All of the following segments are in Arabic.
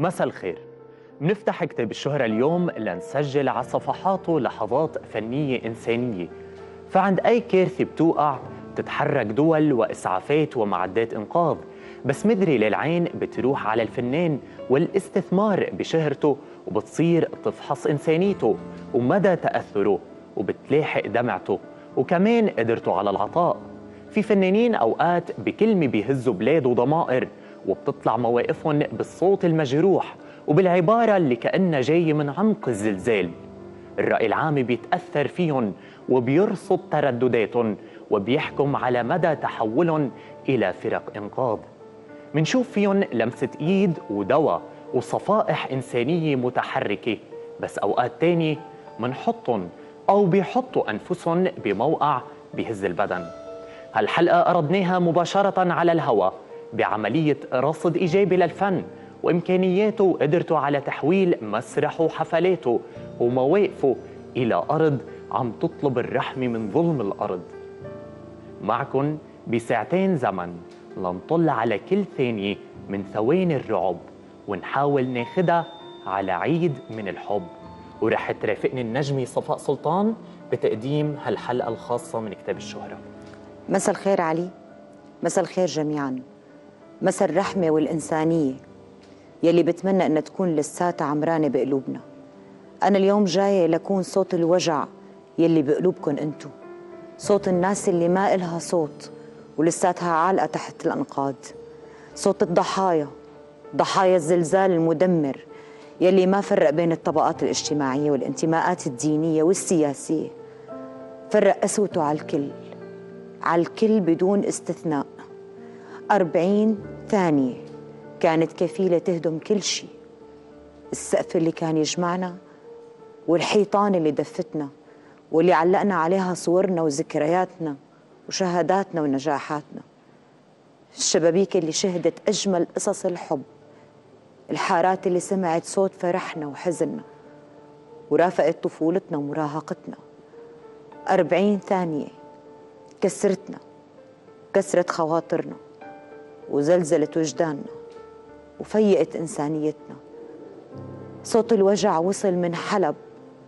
مساء الخير. منفتح كتاب الشهرة اليوم لنسجل على صفحاته لحظات فنية إنسانية. فعند أي كارثة بتوقع بتتحرك دول وإسعافات ومعدات إنقاذ بس مدري للعين بتروح على الفنان والاستثمار بشهرته وبتصير تفحص إنسانيته ومدى تأثره وبتلاحق دمعته وكمان قدرته على العطاء. في فنانين أوقات بكلمة بيهزوا بلاد وضمائر وبتطلع مواقفهم بالصوت المجروح وبالعبارة اللي كأنها جاية من عمق الزلزال. الرأي العام بيتأثر فيهم وبيرصد تردداتهم وبيحكم على مدى تحولهم إلى فرق إنقاذ. منشوف فيهم لمسة إيد ودواء وصفائح إنسانية متحركة بس أوقات تانية منحطهم أو بيحطوا أنفسهم بموقع بهز البدن. هالحلقة أردناها مباشرة على الهواء. بعملية رصد إيجابي للفن وإمكانياته وقدرته على تحويل مسرحه وحفلاته ومواقفه إلى أرض عم تطلب الرحمة من ظلم الأرض. معكم بساعتين زمن لنطل على كل ثانية من ثواني الرعب ونحاول ناخدها على عيد من الحب. ورح ترافقني النجمة صفاء سلطان بتقديم هالحلقة الخاصة من كتاب الشهرة. مساء الخير علي. مساء الخير جميعا. مساء الرحمة والإنسانية. يلي بتمنى أن تكون لساتها عمرانة بقلوبنا. أنا اليوم جاية لكون صوت الوجع يلي بقلوبكن أنتو. صوت الناس اللي ما إلها صوت ولساتها عالقة تحت الأنقاض. صوت الضحايا ضحايا الزلزال المدمر يلي ما فرق بين الطبقات الاجتماعية والانتماءات الدينية والسياسية. فرق قسوته على الكل على الكل بدون استثناء. أربعين ثانية كانت كفيلة تهدم كل شيء. السقف اللي كان يجمعنا والحيطان اللي دفتنا واللي علقنا عليها صورنا وذكرياتنا وشهاداتنا ونجاحاتنا. الشبابيك اللي شهدت أجمل قصص الحب. الحارات اللي سمعت صوت فرحنا وحزننا ورافقت طفولتنا ومراهقتنا. أربعين ثانية كسرتنا كسرت خواطرنا. وزلزلت وجداننا وفيقت إنسانيتنا. صوت الوجع وصل من حلب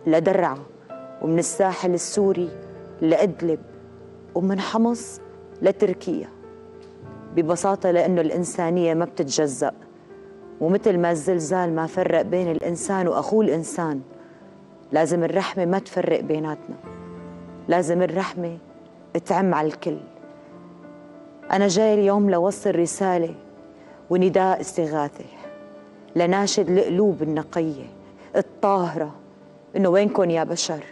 لدرعا ومن الساحل السوري لإدلب ومن حمص لتركيا. ببساطة لأنه الإنسانية ما بتتجزأ ومثل ما الزلزال ما فرق بين الإنسان وأخوه الإنسان لازم الرحمة ما تفرق بيناتنا. لازم الرحمة تعم على الكل. أنا جاي اليوم لوصل رسالة ونداء استغاثة لناشد القلوب النقية الطاهرة إنه وينكن يا بشر.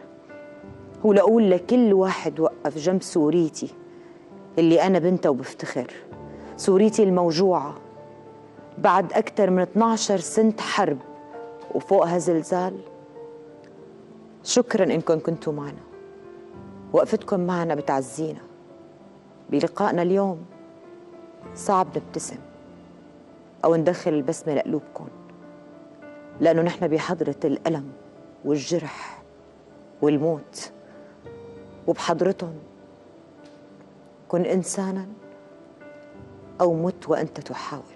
ولأقول لكل واحد وقف جنب سوريتي اللي أنا بنتها وبفتخر. سوريتي الموجوعة بعد أكثر من 12 سنة حرب وفوقها زلزال. شكرا إنكم كنتوا معنا. وقفتكم معنا بتعزينا. بلقائنا اليوم صعب نبتسم أو ندخل البسمة لقلوبكم لأنه نحن بحضرة الألم والجرح والموت وبحضرتهم كن إنسانا أو مت وأنت تحاول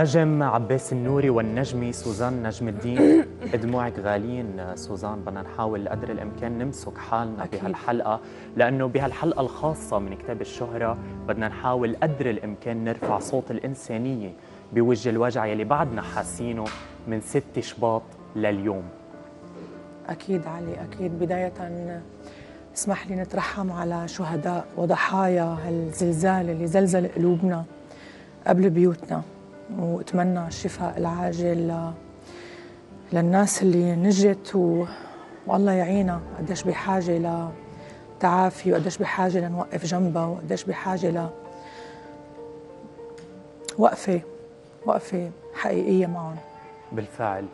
النجم عباس النوري والنجمة سوزان نجم الدين. دموعك غاليين سوزان بدنا نحاول قدر الإمكان نمسك حالنا أكيد. بهالحلقة لأنه بهالحلقة الخاصة من كتاب الشهرة بدنا نحاول قدر الإمكان نرفع صوت الإنسانية بوجه الوجع يلي بعدنا حاسينه من ست شباط لليوم. أكيد علي أكيد. بداية اسمح لي نترحم على شهداء وضحايا هالزلزال اللي زلزل قلوبنا قبل بيوتنا. وأتمنى الشفاء العاجل للناس اللي نجت و... والله يعينا قديش بحاجة لتعافي وقديش بحاجة لنوقف جنبها وقديش بحاجة ل وقفة وقفة حقيقية معهم. بالفعل.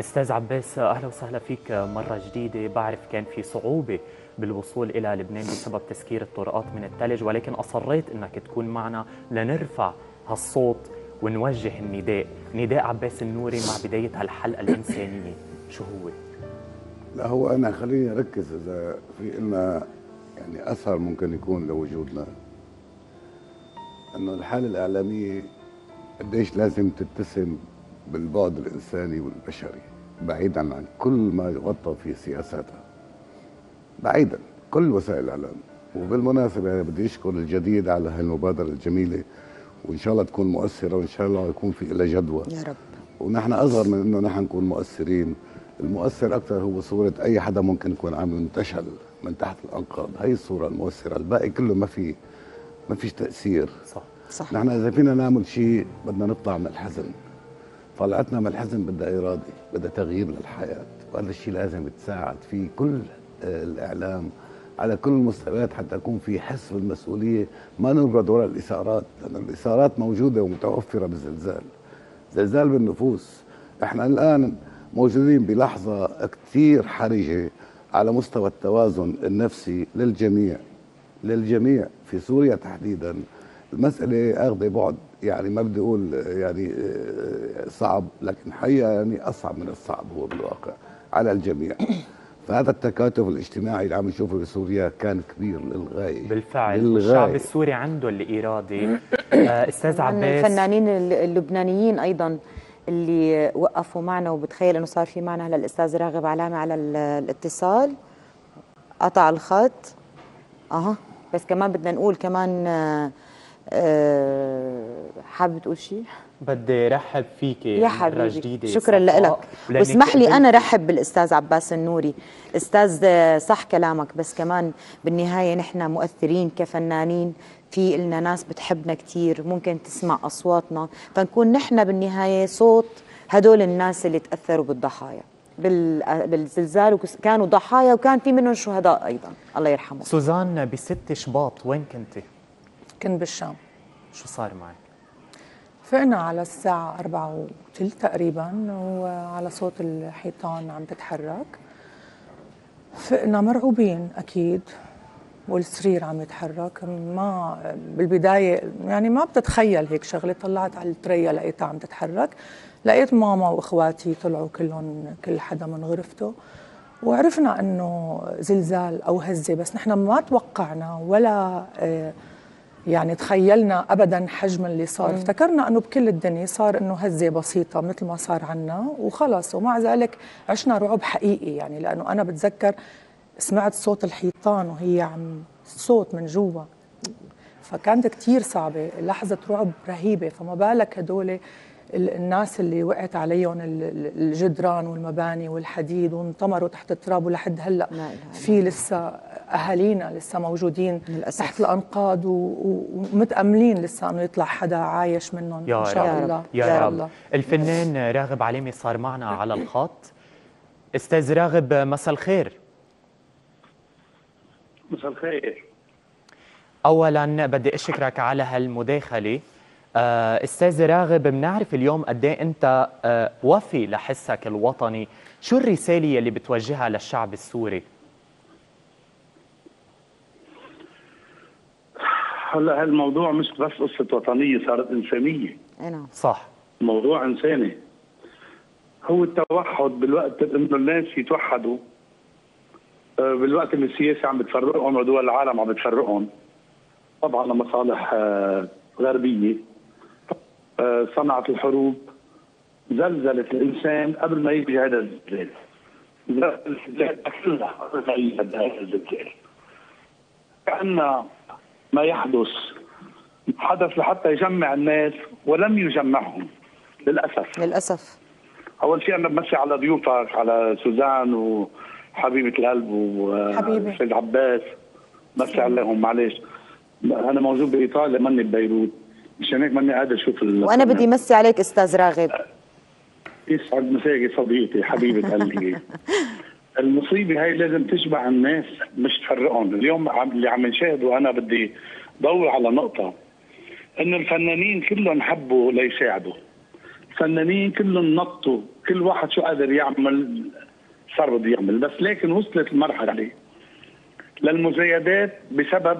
أستاذ عباس أهلا وسهلا فيك مرة جديدة. بعرف كان في صعوبة بالوصول إلى لبنان بسبب تسكير الطرقات من الثلج ولكن أصريت إنك تكون معنا لنرفع هالصوت ونوجه النداء. نداء عباس النوري مع بداية هالحلقة الإنسانية. شو هو؟ لا هو أنا خليني أركز إذا في إلنا يعني أثر ممكن يكون لوجودنا. أنه الحالة الإعلامية قديش لازم تتسم بالبعد الإنساني والبشري بعيدا عن كل ما يغطى في سياساتها. بعيدا كل وسائل الإعلام. وبالمناسبة بدي أشكر الجديد على هالمبادرة الجميلة وإن شاء الله تكون مؤثرة وإن شاء الله يكون في لها جدوى. يا رب. ونحن أصغر من إنه نحن نكون مؤثرين. المؤثر أكثر هو صورة أي حدا ممكن يكون عم ينتشل من تحت الأنقاض. هي الصورة المؤثرة. الباقي كله ما في ما فيش تأثير. صح صح. نحن إذا فينا نعمل شيء بدنا نطلع من الحزن. طلعتنا من الحزن بدها إرادة بدها تغيير للحياة. وهذا الشيء لازم يتساعد فيه كل الإعلام. على كل المستويات حتى يكون في حس بالمسؤوليه ما نرقد وراء الإثارات لأن الإثارات موجودة ومتوفرة بالزلزال. زلزال بالنفوس. إحنا الآن موجودين بلحظة كثير حرجة على مستوى التوازن النفسي للجميع. للجميع. في سوريا تحديدا. المسألة أخذ بعد. يعني ما بدي أقول يعني صعب لكن حقيقة يعني أصعب من الصعب هو بالواقع. على الجميع. فهذا التكاتف الاجتماعي اللي عم نشوفه بسوريا كان كبير للغاية. بالفعل. للغاية. الشعب السوري عنده الإرادة. آه، أستاذ عباس. الفنانين اللبنانيين أيضا اللي وقفوا معنا وبتخيل إنه صار في معنا هلا الأستاذ راغب علامة على الاتصال. قطع الخط. أها. بس كمان بدنا نقول كمان آه، آه، حابب تقول شيء بدي رحب فيك يا حبيبي شكرا لك. واسمح لي أنا رحب بالأستاذ عباس النوري. أستاذ صح كلامك بس كمان بالنهاية نحن مؤثرين كفنانين. في لنا ناس بتحبنا كثير ممكن تسمع أصواتنا. فنكون نحن بالنهاية صوت هدول الناس اللي تأثروا بالضحايا. بالزلزال وكانوا ضحايا وكان في منهم شهداء أيضا. الله يرحمه سوزان بست شباط وين كنتي؟ كنت بالشام. شو صار معك؟ فقنا على الساعة أربعة وثلث تقريبا وعلى صوت الحيطان عم تتحرك. فقنا مرعوبين أكيد. والسرير عم يتحرك. ما بالبداية يعني ما بتتخيل هيك شغلة. طلعت على التريا لقيتها عم تتحرك. لقيت ماما وإخواتي طلعوا كلهم كل حدا من غرفته. وعرفنا إنه زلزال أو هزة بس نحن ما توقعنا ولا آه يعني تخيلنا ابدا حجم اللي صار. افتكرنا أنه بكل الدنيا صار إنه هزة بسيطة مثل ما صار عنا وخلص ومع ذلك عشنا رعب حقيقي يعني لأنه أنا بتذكر سمعت صوت الحيطان وهي عم صوت من جوا. فكانت كثير صعبة لحظة رعب رهيبة. فما بالك هدول الناس اللي وقعت عليهم الجدران والمباني والحديد وانطمروا تحت التراب ولحد هلأ في لسه أهالينا لسه موجودين للأسف. تحت الأنقاض ومتأملين لسه إنه يطلع حدا عايش منهم. يا إن شاء رب. الله. يا, يا رب. الله. الفنان راغب عليمي صار معنا على الخط. أستاذ راغب مساء الخير. مساء الخير. اولا بدي أشكرك على هالمداخلة. آه، أستاذ راغب بنعرف اليوم قد إيه أنت آه، وفي لحسك الوطني. شو الرسالة اللي بتوجهها للشعب السوري؟ هلا هالموضوع مش بس قصة وطنية صارت إنسانية. نعم. صح. موضوع إنساني. هو التوحد بالوقت إنه الناس يتوحدوا آه، بالوقت اللي السياسة عم بتفرقهم ودول العالم عم بتفرقهم. طبعا لمصالح غربية. آه، صنعت الحروب. زلزلت الإنسان قبل ما يجي هذا الزلزال. زلزلت كلها قبل ما يجي هذا الزلزال. كان ما يحدث. حدث لحتى يجمع الناس ولم يجمعهم للأسف. للأسف. أول شيء أنا بمسي على ضيوفك على سوزان وحبيبة القلب. وسيد عباس. مسي عليهم معلش أنا موجود بإيطاليا ماني ببيروت. مشان هيك ماني قادر أشوف وأنا بدي مسي عليك أستاذ راغب. يسعد مساكي صديقتي حبيبة قلبي. المصيبة هاي لازم تشبع الناس مش تفرقهم. اليوم اللي عم نشاهده أنا بدي ضوي على نقطة إنه الفنانين كلهم حبوا ليساعدوا. الفنانين كلهم نطوا كل واحد شو قادر يعمل صار بده يعمل. بس لكن وصلت المرحلة للمزايدات بسبب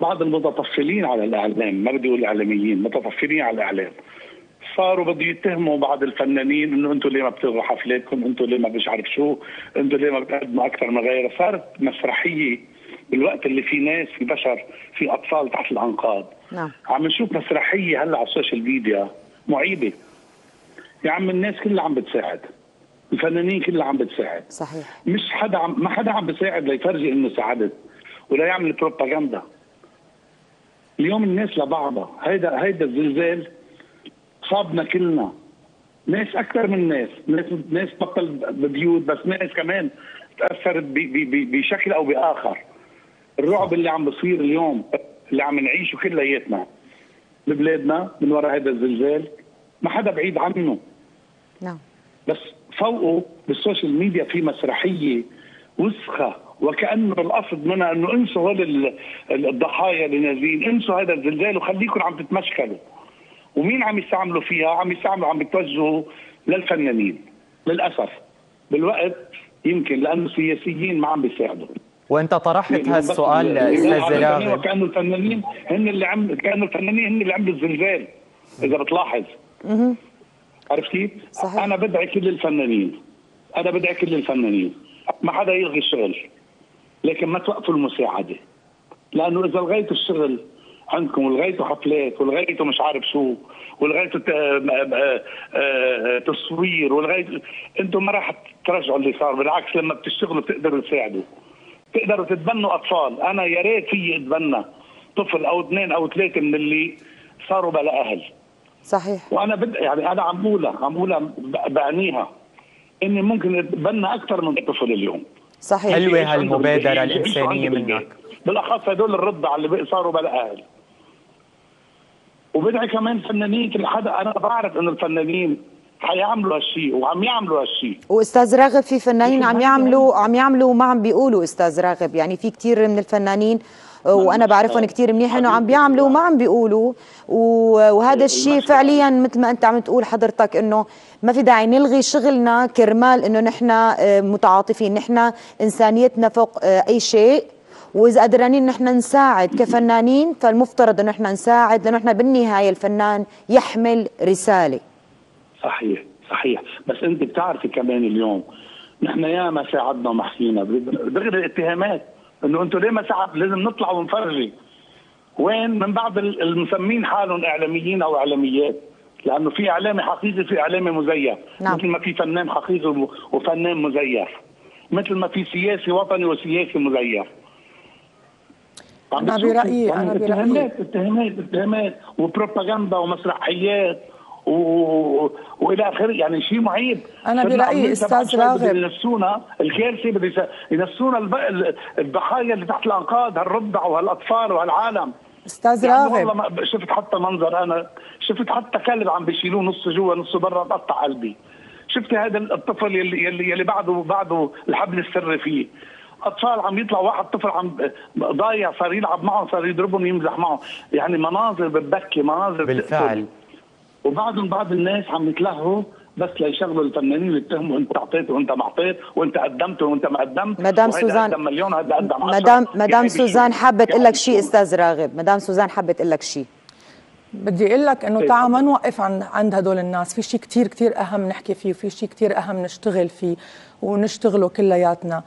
بعض المتطفلين على الإعلام ما بدي أقول إعلاميين متطفلين على الإعلام. صاروا بده يتهموا بعض الفنانين إنه أنتم ليه ما بتلغوا حفلاتكم؟ أنتم ليه ما مش عارف شو؟ أنتم ليه ما بتقدموا أكثر من غيرها صارت مسرحية بالوقت اللي في ناس في بشر في أطفال تحت الانقاض نعم. عم نشوف مسرحية هلأ على السوشيال ميديا معيبة. يا عم الناس كلها عم بتساعد. الفنانين كلها عم بتساعد. صحيح. مش حدا عم ما حدا عم بيساعد ليفرجي إنه ساعدت ولا يعمل بروباغندا. اليوم الناس لبعضها. هيدا هيدا الزلزال صابنا كلنا. ناس أكثر من ناس. ناس ناس بطل ببيوت بس ناس كمان تأثرت بشكل أو بآخر. الرعب اللي عم بصير اليوم اللي عم نعيشه كلياتنا ببلادنا من وراء هذا الزلزال ما حدا بعيد عنه. نعم. بس فوقه بالسوشيال ميديا في مسرحية وسخة وكأنه القصد منها إنه انسوا هول ال- ال- الضحايا اللي نازلين انسوا هذا الزلزال وخليكم عم تتمشكلوا. ومين عم يستعملوا فيها؟ عم يستعملوا عم بيتوجهوا للفنانين. للأسف. بالوقت يمكن لأنه السياسيين ما عم بيساعدوا. وإنت طرحت هالسؤال أستاذ الفنانين راغب وكأنه الفنانين هن اللي عم كأنه الفنانين هن اللي عملوا الزلزال إذا بتلاحظ. عرفت كيف؟ صحيح. أنا بدعي كل الفنانين. أنا بدعي كل الفنانين. ما حدا يلغي الشغل لكن ما توقفوا المساعدة. لأنه إذا لغيتوا الشغل عندكم ولغيتوا حفلات ولغيتوا مش عارف شو ولغيتوا ت- آه، آه، آه، تصوير ولغيتوا أنتم ما راح ترجعوا اللي صار بالعكس لما بتشتغلوا بتقدروا تساعدوا. تقدروا تتبنوا أطفال. أنا يا ريت في اتبنى طفل أو اثنين أو ثلاثة من اللي صاروا بلا أهل. صحيح. وأنا بد يعني أنا عم بقولها عم بقولها بعنيها إني ممكن اتبنى أكثر من طفل اليوم. صحيح. الإنسانية عندهم؟ بالبيت. منك. بالأخص هدول الرضع اللي صاروا بلا أهل. وبدعي كمان فنانين كل حدا أنا بعرف انه الفنانين حيعملوا هالشيء وعم يعملوا هالشيء. وأستاذ راغب في فنانين عم يعملوا عم يعملوا وما عم بيقولوا أستاذ راغب. يعني في كثير من الفنانين وأنا بعرفهم كثير منيح إنه عم بيعملوا وما عم بيقولوا. وهذا الشيء فعليا مثل ما أنت عم تقول حضرتك إنه ما في داعي نلغي شغلنا كرمال إنه نحن آه، متعاطفين. نحن إنسانيتنا فوق آه، أي شيء. وإذا قدرانين نحن نساعد كفنانين فالمفترض انه نحن نساعد لأنه نحن بالنهاية الفنان يحمل رسالة. صحيح صحيح. بس أنت بتعرفي كمان اليوم نحن ياما ساعدنا وما حكينا دغري الاتهامات إنه أنتم ليه ما ساعد لازم نطلع ونفرجي وين؟ من بعض ال- المسمين حالهم إعلاميين أو إعلاميات لأنه في إعلامي حقيقي في إعلامي مزيف. نعم. مثل ما في فنان حقيقي وفنان مزيف. مثل ما في سياسي وطني وسياسي مزيف. برأيي- يعني أنا برأيي. اتهامات اتهامات اتهامات وبروباغندا ومسرحيات و... وإلى آخره. يعني شيء معيب. بعد شوي بده راغب. ينسونا. الكارثه بده ينسونا الب... ال- الضحايا اللي تحت الأنقاض هالرضع وهالأطفال وهالعالم. أستاذ يعني راغب. والله ما شفت حتى منظر أنا. شفت حتى كلب عم بيشيلوه نص جوا نص برا تقطع قلبي. شفت هذا الطفل يلي يلي, يلي بعده بعده الحبل السري فيه. أطفال عم يطلع واحد طفل عم ضايع صار يلعب معهم صار يضربهم يمزح معهم يعني مناظر بتبكي مناظر بالفعل. وبعضهم بعض الناس عم يتلهوا بس ليشغلوا الفنانين يتهموا انت اعطيت وانت ما اعطيت وانت قدمت وانت ما قدمت مدام سوزان- قدم مليون هذا قدم. مدام مدام حبيبي سوزان؟ حابه تقول لك شيء؟ أستاذ راغب مدام سوزان حابه تقول لك شيء بدي أقول لك إنه طيب. تعال ما نوقف عند عند هدول الناس في شيء كتير كتير أهم نحكي فيه وفي شيء كتير أهم نشتغل فيه ونشتغله كلياتنا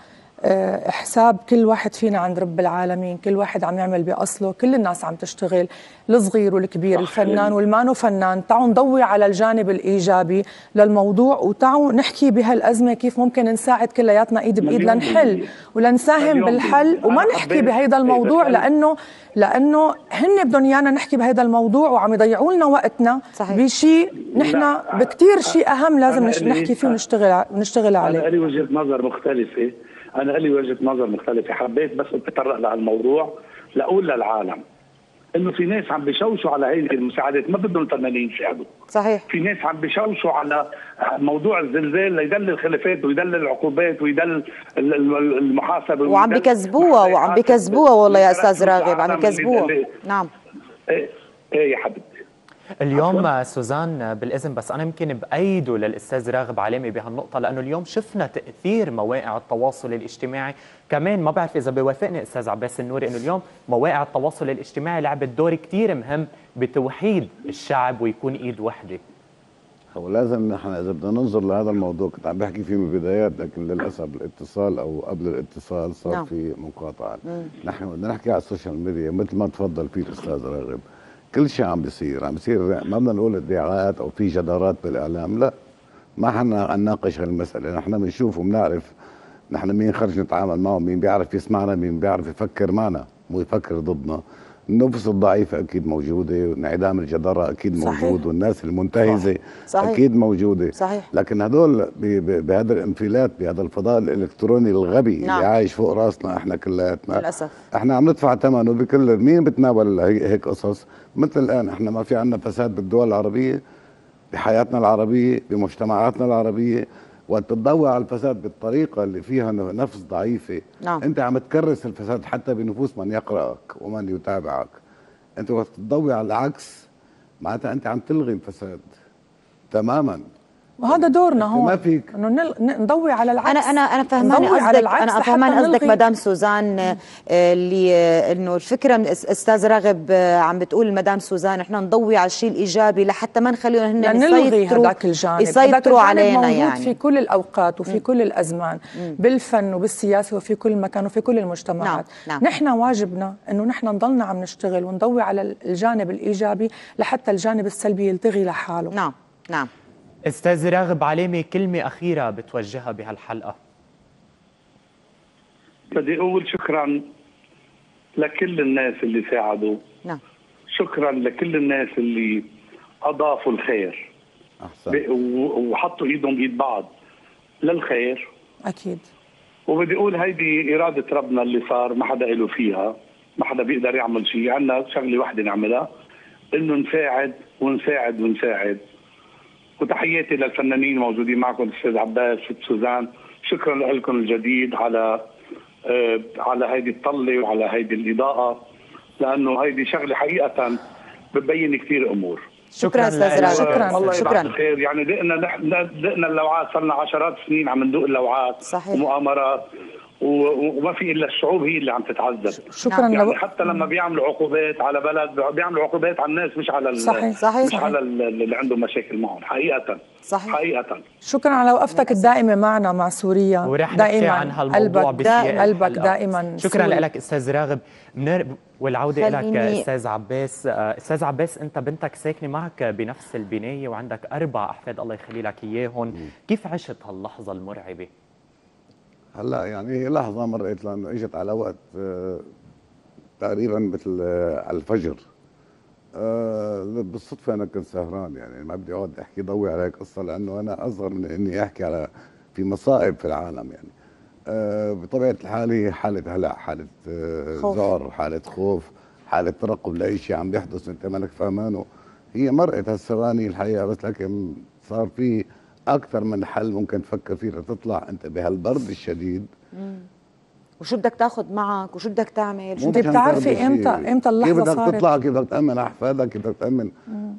حساب كل واحد فينا عند رب العالمين كل واحد عم يعمل بأصله كل الناس عم تشتغل الصغير والكبير الفنان والمانو فنان تعالوا نضوي على الجانب الإيجابي للموضوع وتعالوا نحكي بهالأزمة كيف ممكن نساعد كلياتنا إيد بإيد لنحل. ولنساهم بالحل. وما أنا نحكي بهيدا الموضوع أنا- لأنه لأنه هن بدهم إيانا نحكي بهيدا الموضوع وعم يضيعوا لنا وقتنا صحيح. بشيء نحن. بكتير شيء أهم لازم أنا نحكي فيه ونشتغل ونشتغل أنا عليه لي وجهة نظر مختلفة أنا لي وجهة نظر مختلفة. حبيت بس أتطرق لهالموضوع لأقول للعالم إنه في ناس عم بيشوشوا على هذه المساعدات. ما بدهم الفنانين يساعدوا صحيح. في ناس عم بيشوشوا على موضوع الزلزال ليدلل الخلافات ويدلل العقوبات ال- المحاسبة وعم بكذبوها وعم بكذبوها والله يا أستاذ راغب عم اللي- نعم. إيه إيه يا حبيبتي اليوم سوزان بالإذن بس أنا يمكن بايده للأستاذ راغب علامي بهالنقطة لأنه اليوم شفنا تأثير مواقع التواصل الاجتماعي. كمان ما بعرف إذا بيوافقني أستاذ عباس النوري إنه اليوم مواقع التواصل الاجتماعي لعبت دور كثير مهم بتوحيد الشعب ويكون إيد وحدة. هو لازم نحن إذا بدنا ننظر لهذا الموضوع كنت عم بحكي فيه من البدايات لكن للأسف الاتصال أو قبل الاتصال صار نعم. في مقاطعه نحن بدنا نحكي على ال social media مثل ما تفضل فيه الأستاذ راغب. كل شيء عم بيصير. عم بيصير ما بدنا نقول ادعاءات أو في جدارات بالإعلام لا. ما حنا نناقش هالمسألة. نحن بنشوف وبنعرف نحن مين خرج نتعامل معه مين بيعرف يسمعنا مين بيعرف يفكر معنا مو يفكر ضدنا. النفس الضعيفة أكيد موجودة وانعدام الجدارة أكيد صحيح. موجود والناس المنتهزة صحيح. أكيد موجودة صحيح. لكن هدول بهذا الانفلات بهذا الفضاء الإلكتروني الغبي نعم. اللي عايش فوق راسنا إحنا كلياتنا للأسف. إحنا عم ندفع ثمنه بكل مين بتناول هي- هيك قصص مثل الآن إحنا ما في عندنا فساد بالدول العربية بحياتنا العربية بمجتمعاتنا العربية وقت بتضوي على الفساد بالطريقة اللي فيها نفس ضعيفة. نعم. أنت عم تكرس الفساد حتى بنفوس من يقرأك ومن يتابعك. أنت وقت تضوي على العكس معناتها أنت عم تلغي الفساد تماما. وهذا دورنا هون. ما فيك- إنه نضوي على العكس. أنا أنا أنا على قصدك. العكس أنا فهمان قصدك مدام سوزان آه، اللي آه، إنه الفكرة أستاذ راغب آه، عم بتقول مدام سوزان إحنا نضوي على الشيء الإيجابي لحتى ما نخليهم هن يسيطروا هذاك الجانب. يسيطروا الجانب علينا موجود يعني. في كل الأوقات وفي كل الأزمان بالفن وبالسياسة وفي كل مكان وفي كل المجتمعات. نعم، نعم. نحن واجبنا إنه نحن نضلنا عم نشتغل ونضوي على الجانب الإيجابي لحتى الجانب السلبي يلتغي لحاله. نعم نعم. أستاذ راغب علامي كلمة أخيرة بتوجهها بهالحلقة. بدي أقول شكرا لكل الناس اللي ساعدوا. نعم. شكرا لكل الناس اللي أضافوا الخير. و- وحطوا إيدهم بايد بعض للخير. أكيد. وبدي أقول هيدي إرادة ربنا اللي صار ما حدا له فيها ما حدا بيقدر يعمل شيء. عندنا شغلة واحدة نعملها إنه نساعد ونساعد ونساعد. وتحياتي للفنانين الموجودين معكم الأستاذ عباس ست سوزان. شكرا لكم الجديد على آه على هيدي الطلة وعلى هيدي الإضاءة لأنه هيدي شغلة حقيقة بتبين كثير أمور. شكرا أستاذ. راغب شكراً. الله شكرا. الخير. يعني دقنا نحن دقنا اللوعات صرنا عشرات سنين عم ندوق اللوعات صحيح. ومؤامرات. وما في إلا الشعوب هي اللي عم تتعذب شكرا يعني لو... حتى لما بيعملوا عقوبات على بلد بيعملوا عقوبات على الناس مش على ال- صحيح. صحيح. مش على ال- اللي عندهم مشاكل معهم حقيقة صحيح. حقيقة شكرا على وقفتك الدائمة معنا مع سوريا ورح نحكي عن هالموضوع قلبك, دا قلبك. دائما شكرا سوري. لك أستاذ راغب منر... والعودة لك أستاذ عباس أستاذ عباس أنت بنتك ساكنة معك بنفس البناية وعندك أربع أحفاد الله يخلي لك إياهم كيف عشت هاللحظة المرعبة هلا يعني هي لحظة مرقت لأنه إجت على وقت آه، تقريبا مثل آه، على الفجر. آه، بالصدفة أنا كنت سهران يعني ما بدي أقعد أحكي ضوي على هيك قصة لأنه أنا أصغر من إني أحكي على في مصائب في العالم يعني. بطبيعة الحال هي حالة هلع حالة خوف. ذعر حالة خوف حالة ترقب لأي شيء عم بيحدث أنت مالك فهمانه؟ هي مرقت هالثواني الحقيقة بس لكن صار في أكثر من حل ممكن تفكر فيه لتطلع أنت بهالبرد الشديد. وشو بدك تاخذ معك؟ وشو بدك تعمل؟ شو انت بدك بتعرفي إمتى. إمتى كيف اللحظة بدك صارت؟ تطلع؟ كيف بدك تأمن أحفادك؟ كيف بدك تأمن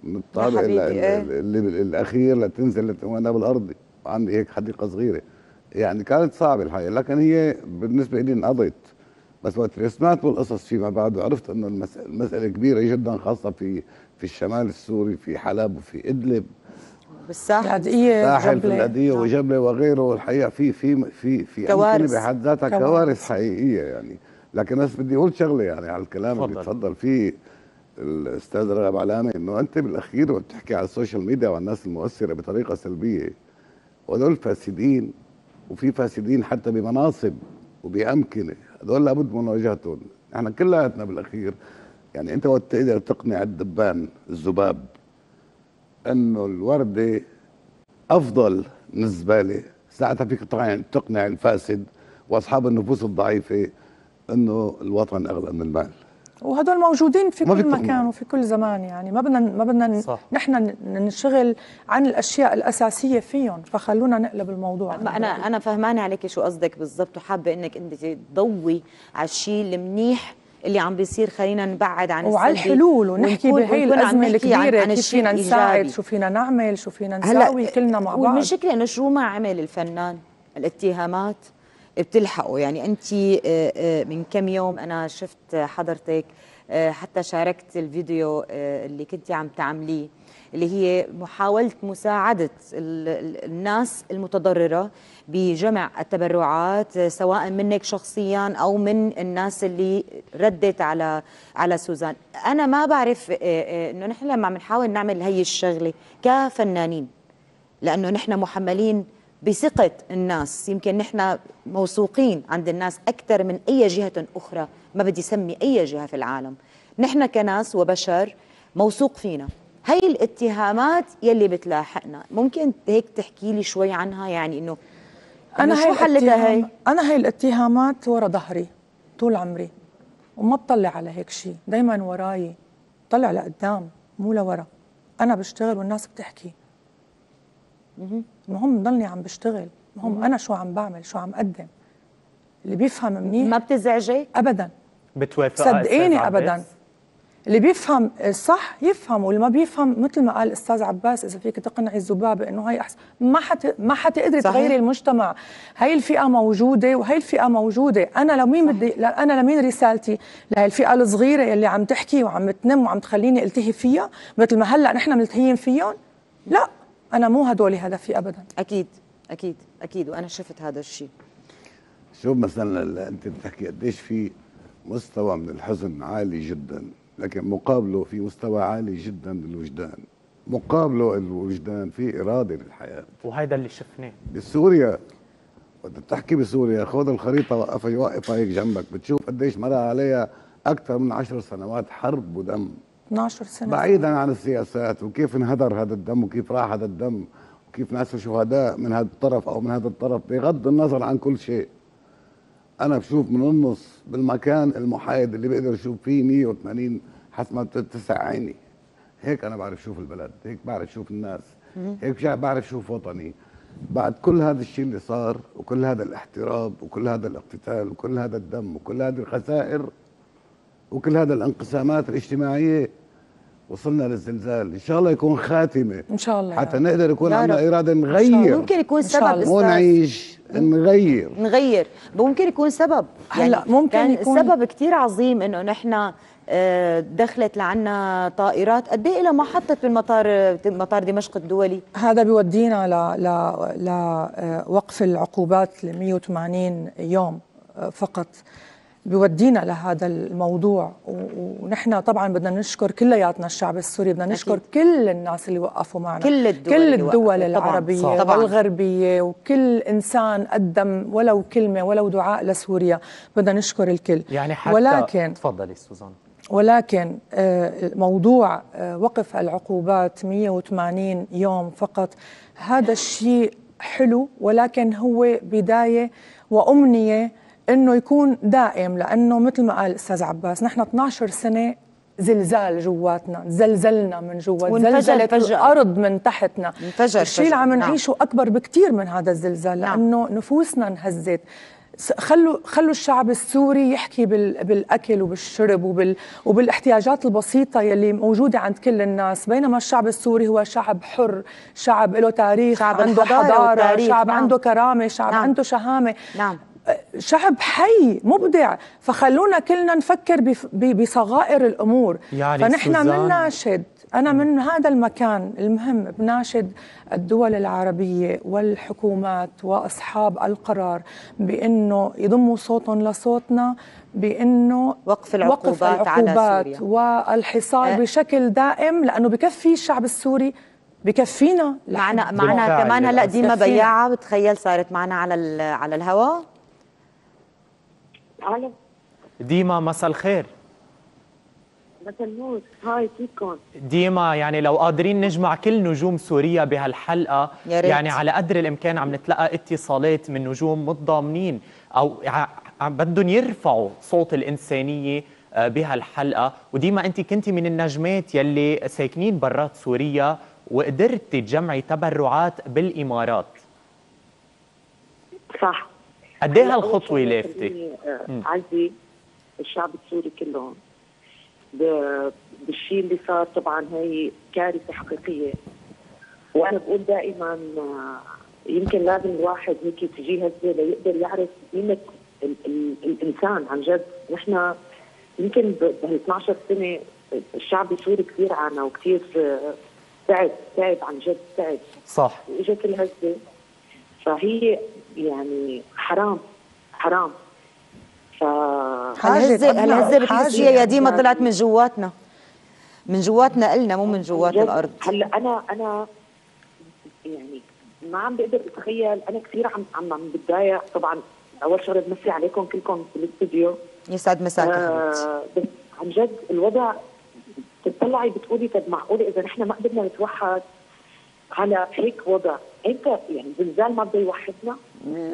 من الطابق إيه. ال- ال- الأخير لتنزل وأنا بالأرض. عندي هيك حديقة صغيرة. يعني كانت صعبة الحقيقة لكن هي بالنسبة لي انقضت. بس وقت سمعت بالقصص فيما بعد وعرفت إنه المساله, المسألة كبيرة جدا خاصة في في الشمال السوري في حلب وفي إدلب. بالساحل اللاذقية ساحل في جبلة. اللاذقية نعم. وجبلة وغيره الحقيقة في في في في كوارث. أمكنة بحد ذاتها كوارث. كوارث حقيقية يعني لكن بس بدي أقول شغلة يعني على الكلام اللي تفضل. فيه الأستاذ راغب علامة إنه أنت بالأخير وقت تحكي على ال social media وعلى الناس المؤثرة بطريقة سلبية وهدول فاسدين وفي فاسدين حتى بمناصب وبأمكنة هدول لابد من مواجهتهم إحنا كلياتنا بالأخير يعني أنت وقت تقدر تقنع الدبان الذباب انه الورده أفضل من الزباله ساعتها فيك تقنع الفاسد وأصحاب النفوس الضعيفة أنه الوطن أغلى من المال وهدول موجودين في كل. مكان وفي كل زمان يعني ما بدنا ما بدنا صح. نحن ننشغل عن الأشياء الأساسية فيهم فخلونا نقلب الموضوع ما أنا أنا فهمانة عليكي شو قصدك بالضبط وحابة إنك أنت تضوي على الشيء المنيح اللي عم بيصير خلينا نبعد عن وعلى الحلول ونحكي بهي الأزمة نحكي عن- الكبيرة عن كيف فينا نساعد. شو فينا نعمل شو فينا نساوي كلنا مع بعض. والمشكلة إنه شو ما عمل الفنان؟ الاتهامات؟ بتلحقه يعني انت من كم يوم أنا شفت حضرتك آه، حتى شاركت الفيديو آه، اللي كنت عم تعمليه اللي هي محاولة مساعدة ال- ال- الناس المتضررة بجمع التبرعات آه، سواء منك شخصيا أو من الناس اللي ردت على على سوزان. أنا ما بعرف آه، آه، إنه نحن لما عم نحاول نعمل هي الشغلة كفنانين لأنه نحن محملين بثقة الناس. يمكن نحن موثوقين عند الناس أكثر من أي جهة أخرى ما بدي اسمي أي جهة في العالم. نحن كناس وبشر موثوق فينا. هي الاتهامات يلي بتلاحقنا. ممكن هيك تحكي لي شوي عنها؟ يعني إنه أنا هي حلتها هي أنا هي الاتهامات ورا ظهري طول عمري. وما بطلع على هيك شيء. دائما وراي طلع لقدام مو لورا. أنا بشتغل والناس بتحكي. المهم ضلني عم بشتغل. المهم أنا شو عم بعمل شو عم قدم اللي بيفهم منيح ما بتزعجك ابدا. بتوافق. صدقيني ابدا. اللي بيفهم الصح يفهم واللي ما بيفهم مثل ما قال أستاذ عباس إذا فيك تقنعي الذبابة إنه هي أحسن. ما حت ما حتقدري. تغيري المجتمع. هي الفئة موجودة وهي الفئة موجودة. أنا لمين بدي أنا لمين رسالتي؟ لهي الفئة الصغيرة اللي عم تحكي وعم تنم وعم تخليني التهي فيها مثل ما هلأ نحن ملتهيين فيهم؟ لا. أنا مو هدول هدفي ابدا. أكيد أكيد أكيد وأنا شفت هذا الشيء. شوف مثلا أنت بتحكي قديش في مستوى من الحزن عالي جدا لكن مقابله في مستوى عالي جدا من الوجدان مقابله الوجدان في إرادة للحياة. وهذا اللي شفناه. بسوريا وانت بتحكي بسوريا خذ الخريطة وقفها وقفها هيك جنبك بتشوف قديش مر عليها أكثر من عشر سنوات حرب ودم. 12 سنة. بعيدا عن السياسات وكيف انهدر هذا الدم وكيف راح هذا الدم وكيف ناس شهداء من هذا الطرف أو من هذا الطرف بغض النظر عن كل شيء. أنا بشوف من النص بالمكان المحايد اللي بقدر أشوف فيه 180 حسب ما بتتسع عيني. هيك أنا بعرف شوف البلد هيك بعرف شوف الناس هيك بعرف شوف وطني. بعد كل هذا الشيء اللي صار وكل هذا الاحتراب وكل هذا الاقتتال وكل هذا الدم وكل هذه الخسائر وكل هذا الانقسامات الاجتماعية وصلنا للزلزال. إن شاء الله يكون خاتمة. إن شاء الله حتى يعني. نقدر يكون عندنا. إرادة نغير. ممكن يكون سبب. مو. نعيش نغير. نغير. ممكن يكون سبب. هلا ممكن كان يكون- سبب كتير عظيم إنه نحن آه، دخلت لعنا طائرات. قد إيه لما حطت بالمطار مطار دمشق الدولي؟ هذا بيودينا ل ل لوقف العقوبات ل 180 يوم آه، فقط. بيودينا لهذا الموضوع ونحن طبعا بدنا نشكر كلياتنا الشعب السوري بدنا نشكر أكيد. كل الناس اللي وقفوا معنا كل الدول كل الدول. طبعاً. العربية صح. طبعاً. والغربية وكل إنسان قدم ولو كلمة ولو دعاء لسوريا بدنا نشكر الكل يعني حتى ولكن تفضلي سوزان ولكن آه، موضوع آه، وقف العقوبات 180 يوم فقط هذا الشيء حلو ولكن هو بداية وأمنية أنه يكون دائم لأنه مثل ما قال الأستاذ عباس نحن 12 سنة زلزال جواتنا زلزلنا من جوا زلزلت. الأرض من تحتنا انفجر الشيء اللي. عم نعم. نعيشه أكبر بكتير من هذا الزلزال نعم. لأنه نفوسنا انهزت خلوا خلوا الشعب السوري يحكي بال بالأكل وبالشرب وبال وبالاحتياجات البسيطة يلي موجودة عند كل الناس بينما الشعب السوري هو شعب حر شعب له تاريخ شعب عنده حضارة شعب نعم. عنده كرامة شعب نعم. عنده شهامة نعم شعب حي مبدع. فخلونا كلنا نفكر بصغائر الأمور. يعني فنحن بنناشد أنا من هذا المكان المهم بناشد الدول العربية والحكومات وأصحاب القرار بأنه يضموا صوتهم لصوتنا بأنه وقف العقوبات على العقوبات سوريا. والحصار أه. بشكل دائم. لأنه بكفي الشعب السوري بكفينا. معنا معنا كمان هلا. ديما. بياعه بتخيل صارت معنا على على الهواء. ديما مساء الخير. مثل نور هاي كيفكم؟ ديما يعني لو قادرين نجمع كل نجوم سوريا بهالحلقة يا ريت. يعني على قدر الإمكان عم نتلقى اتصالات من نجوم متضامنين عم بدهم يرفعوا صوت الإنسانية آه، بهالحلقة. وديما أنت كنتي من النجمات يلي ساكنين برات سوريا وقدرتي تجمعي تبرعات بالإمارات. صح. قد إيه لافتة؟ خليني، آه،. أعزي الشعب السوري كلهم. بالشيء اللي صار طبعا هي كارثة حقيقية. وأنا بقول دائما آه، يمكن لازم الواحد هيك تجيه هزة ليقدر يعرف قيمة ال- ال- الإنسان عن جد. نحن يمكن بهال 12 سنة الشعب السوري كثير عانى وكثير آه، تعب تعب عن جد تعب. صح. وإجت الهزة. فهي يعني حرام حرام. ف هالهزه هالهزه بتحسيها يا ديما يعني. طلعت من جواتنا. من جواتنا إلنا مو من جوات. الأرض. هلا أنا أنا يعني ما عم بقدر أتخيل. أنا كثير عم عم عم بتضايق. طبعا أول شغلة بمسي عليكم كلكم في الاستوديو. يسعد مساك آه بس عن جد الوضع بتطلعي بتقولي طب معقولة إذا نحن ما قدرنا نتوحد؟ على هيك وضع. انت يعني زلزال ما بده يوحدنا؟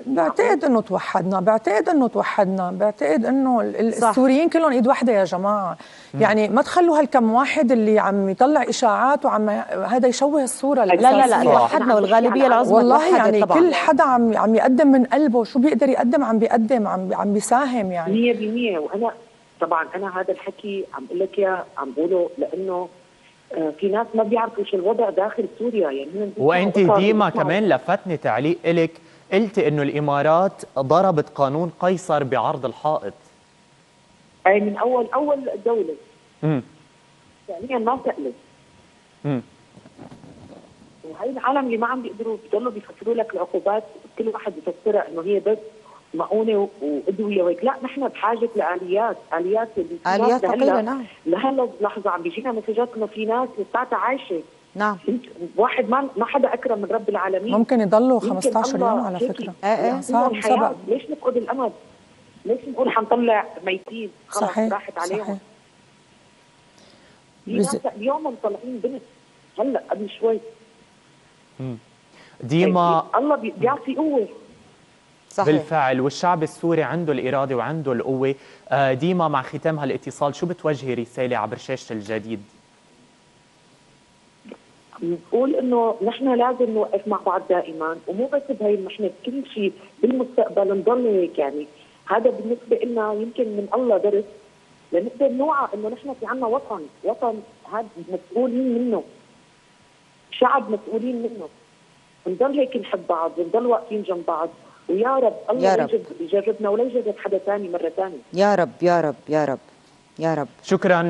بعتقد إنه توحدنا بعتقد إنه توحدنا بعتقد إنه. السوريين كلهم إيد واحدة يا جماعة. يعني ما تخلوا هالكم واحد اللي عم يطلع إشاعات وعم هذا يشوه الصورة لا لا لا. توحدنا والغالبية العظمى والله يعني طبعا. كل حدا عم عم يقدم من قلبه شو بيقدر يقدم؟ عم بيقدم عم عم بيساهم يعني. 100% وأنا طبعا أنا هذا الحكي عم أقول لك إياه عم بقوله لأنه في ناس ما بيعرفوا شو الوضع داخل سوريا يعني وانت ديما كمان لفتني تعليق إلك قلتي إنه الإمارات ضربت قانون قيصر بعرض الحائط. أي من أول أول دولة. امم فعليا ما سألت. امم وهي العالم اللي ما عم بيقدروا بيضلوا بيفسروا لك العقوبات كل واحد بيفسرها إنه هي بس مؤونه وادويه وهيك لا نحن بحاجة لآليات آليات لهلأ- ثقيلة، نعم. لهلأ لحظة عم بيجينا مسجات انه في ناس لساتها عايشة نعم؟ واحد ما ما حدا أكرم من رب العالمين ممكن يضلوا يمكن 15 الله يوم على فكرة إيه إيه. يعطينا صعب الحياة. سبق. ليش نفقد الامل؟ ليش نقول حنطلع ميتين خلص صحيح راحت عليهم صحيح في ناس بز- اليوم مطلعين بنت هلأ قبل شوي ديما الله بي- بيعطي قوة صحيح. بالفعل والشعب السوري عنده الإرادة وعنده القوة. آه، ديما مع ختام هالاتصال شو بتوجهي رسالة عبر شاشة الجديد؟ بقول إنه نحن لازم نوقف مع بعض دائما ومو بس بهي نحن بكل شيء بالمستقبل نضل هيك يعني. هذا بالنسبة لنا يمكن من الله درس لنقدر نوعى إنه نحن في عنا وطن وطن هذا مسؤولين منه شعب مسؤولين منه. نضل هيك نحب بعض ونضل واقفين جنب بعض. ويا رب الله يا رب. يجرب يجربنا ولا يجرب حدا ثاني مرة ثانية يا رب يا رب يا رب يا رب. شكرا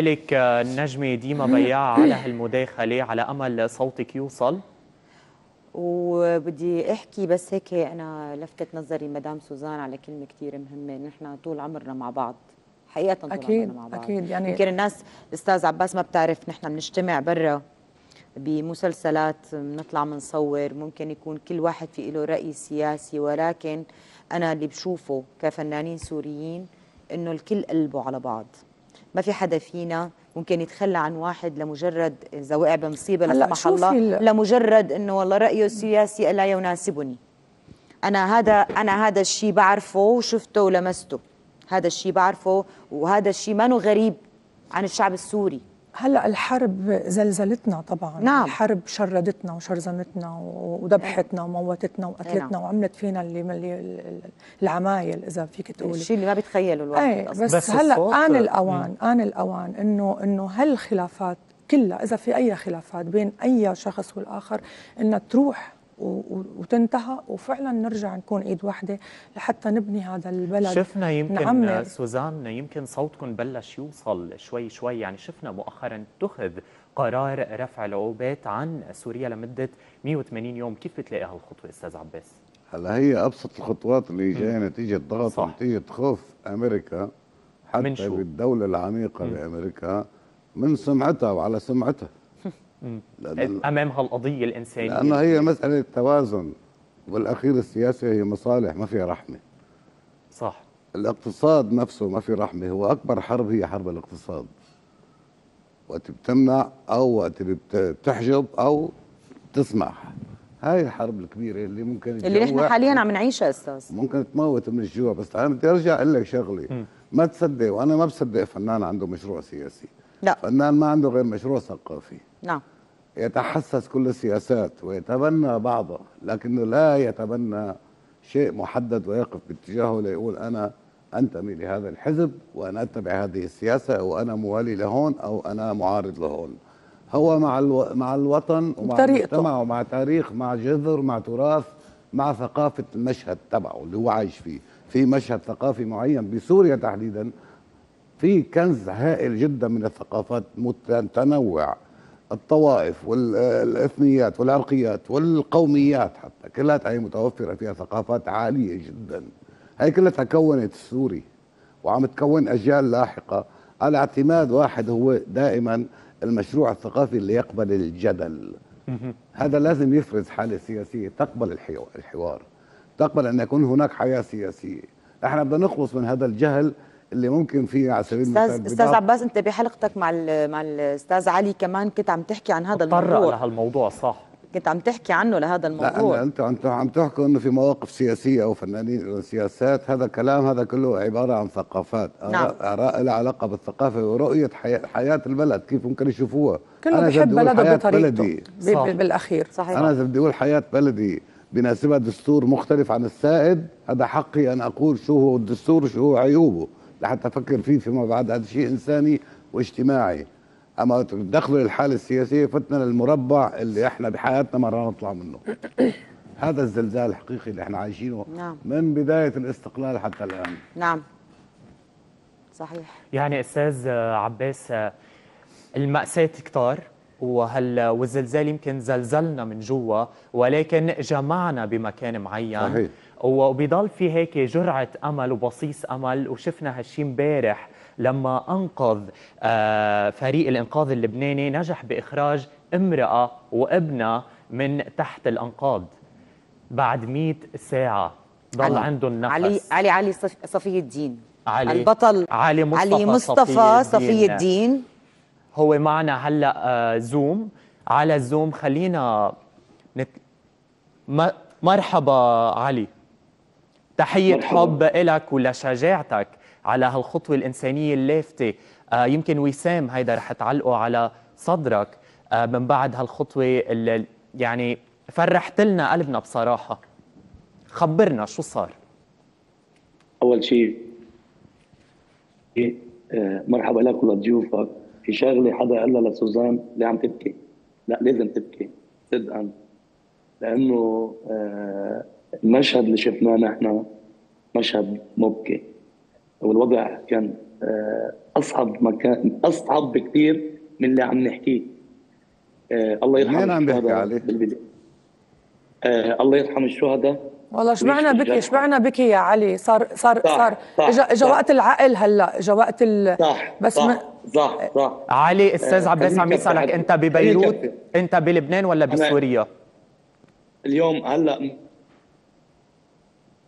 لك النجمة ديما بياع على هالمداخلة على أمل صوتك يوصل. وبدي أحكي بس هيك أنا لفتت نظري مدام سوزان على كلمة كثير مهمة. نحن طول عمرنا مع بعض حقيقه طول أكيد، عمرنا مع بعض. أكيد، يعني- يمكن الناس الاستاذ عباس ما بتعرف نحن بنجتمع برا. بمسلسلات بنطلع بنصور ممكن يكون كل واحد في له رأي سياسي ولكن أنا اللي بشوفه كفنانين سوريين إنه الكل قلبه على بعض. ما في حدا فينا ممكن يتخلى عن واحد لمجرد اذا وقع بمصيبه لا سمح الله ال- لمجرد إنه والله رأيه السياسي لا يناسبني. أنا هذا أنا هذا الشيء بعرفه وشفته ولمسته. هذا الشيء بعرفه وهذا الشيء ما غريب عن الشعب السوري. هلأ الحرب زلزلتنا طبعا نعم. الحرب شردتنا وشرذمتنا و- وذبحتنا وموتتنا وقتلتنا نعم. وعملت فينا اللي اللي- العمايل إذا فيك تقولي الشيء اللي ما بيتخيله الواحد أصلا بس, بس هلأ آن الأوان آن الأوان إنه إنه هالخلافات كلها إذا في أي خلافات بين أي شخص والآخر إنها تروح وتنتهى وفعلا نرجع نكون ايد واحدة لحتى نبني هذا البلد شفنا يمكن نعمر. سوزان يمكن صوتكم بلش يوصل شوي شوي يعني شفنا مؤخرا اتخذ قرار رفع العقوبات عن سوريا لمدة 180 يوم كيف بتلاقي هالخطوة أستاذ عباس؟ هلا هي أبسط الخطوات اللي جاية نتيجة ضغط. نتيجه خوف أمريكا حتى من شو؟ بالدولة العميقة بأمريكا من سمعتها وعلى سمعتها لأن أمام هالقضية الإنسانية. لأنه هي مسألة توازن والأخير السياسة هي مصالح ما فيها رحمة. صح. الاقتصاد نفسه ما في رحمة هو أكبر حرب هي حرب الاقتصاد. وقت بتمنع أو وقت بت- بتحجب أو تسمح. هاي الحرب الكبيرة اللي ممكن اللي نحن حاليا عم نعيشها أستاذ. ممكن تموت من الجوع بس أنا بدي أرجع أقول لك شغلة. ما تصدق وأنا ما بصدق فنان عنده مشروع سياسي. لا. فنان ما عنده غير مشروع ثقافي. نعم. يتحسس كل السياسات ويتبنى بعضها لكنه لا يتبنى شيء محدد ويقف باتجاهه ليقول أنا أنتمي لهذا الحزب وأنا أتبع هذه السياسة وأنا موالي لهون أو أنا معارض لهون. هو مع ألو... مع الوطن ومع بطريقته. المجتمع ومع تاريخ مع جذر مع تراث مع ثقافة المشهد تبعه اللي هو عايش فيه. في مشهد ثقافي معين بسوريا تحديدا في كنز هائل جدا من الثقافات متنوع. الطوائف والإثنيات والعرقيات والقوميات حتى كلها هي متوفرة فيها ثقافات عالية جدا. هي كلها كونت السوري وعم تكون أجيال لاحقة. على اعتماد واحد هو دائما المشروع الثقافي اللي يقبل الجدل. هذا لازم يفرز حالة سياسية تقبل الحوار. تقبل أن يكون هناك حياة سياسية. إحنا بدنا نخلص من هذا الجهل اللي ممكن فيه على سبيل أستاذ المثال أستاذ بضاعة- عباس أنت بحلقتك مع ال- مع الأستاذ علي كمان كنت عم تحكي عن هذا تطرق الموضوع. لهالموضوع صح. كنت عم تحكي عنه لهذا لا الموضوع. أنا أنتم أنتم عم تحكوا إنه في مواقف سياسية أو فنانين سياسات هذا كلام هذا كله عبارة عن ثقافات. آراء, نعم. اراء لها علاقة بالثقافة ورؤية حياه, حياة البلد كيف ممكن يشوفوها. كله بحب بلده بطريقته. بلدي. صح. بالأخير. صحيح. أنا إذا بدي أقول حياة بلدي بناسبها دستور مختلف عن السائد هذا حقي أن أقول شو هو الدستور وشو هو عيوبه. لحتى أفكر فيه فيما بعد هذا شيء إنساني واجتماعي. أما تدخلوا للحاله السياسيه فتنا للمربع اللي إحنا بحياتنا ما راح نطلع منه. هذا الزلزال الحقيقي اللي إحنا عايشينه نعم. من بداية الاستقلال حتى الآن. نعم. صحيح. يعني أستاذ عباس المأساة كتار وهل والزلزال يمكن زلزلنا من جوا ولكن جمعنا بمكان معين. صحيح. وبيضل في هيك جرعة أمل وبصيص أمل وشفنا هالشي امبارح لما أنقذ آه، فريق الإنقاذ اللبناني نجح بإخراج امرأة وابنها من تحت الأنقاض. بعد 100 ساعة ضل علي- عندهم نفس. علي علي علي صف صفي الدين. علي- البطل علي مصطفى علي مصطفى صفي الدين. الدين. هو معنا هلا آه، زوم. على الزوم خلينا نت... مرحبا علي. تحية. حب إلك ولشجاعتك على هالخطوة الإنسانية اللافتة آه يمكن وسام هيدا رح تعلقه على صدرك. آه من بعد هالخطوة اللي يعني فرحت لنا قلبنا بصراحة. خبرنا شو صار. أول شيء آه، مرحبا لك ولضيوفك في شغلة حدا قالها لسوزان اللي عم تبكي. لا لازم تبكي. صدقا. لأنه آه، المشهد اللي شفناه نحن مشهد مبكي والوضع كان آه، أصعب مكان أصعب بكثير من اللي عم نحكيه آه، الله يرحم مين عم بيحكي عليه؟ بالبداية. آه، الله يرحم الشهداء والله شبعنا بكي الجرحى. شبعنا بكي يا علي صار صار صح، صار اجا صح. وقت العقل هلأ اجا وقت ال صح بس صح ما- صح صح علي أستاذ آه، عباس عم. أنت خليني ببيروت. أنت بلبنان ولا بسوريا؟ اليوم هلأ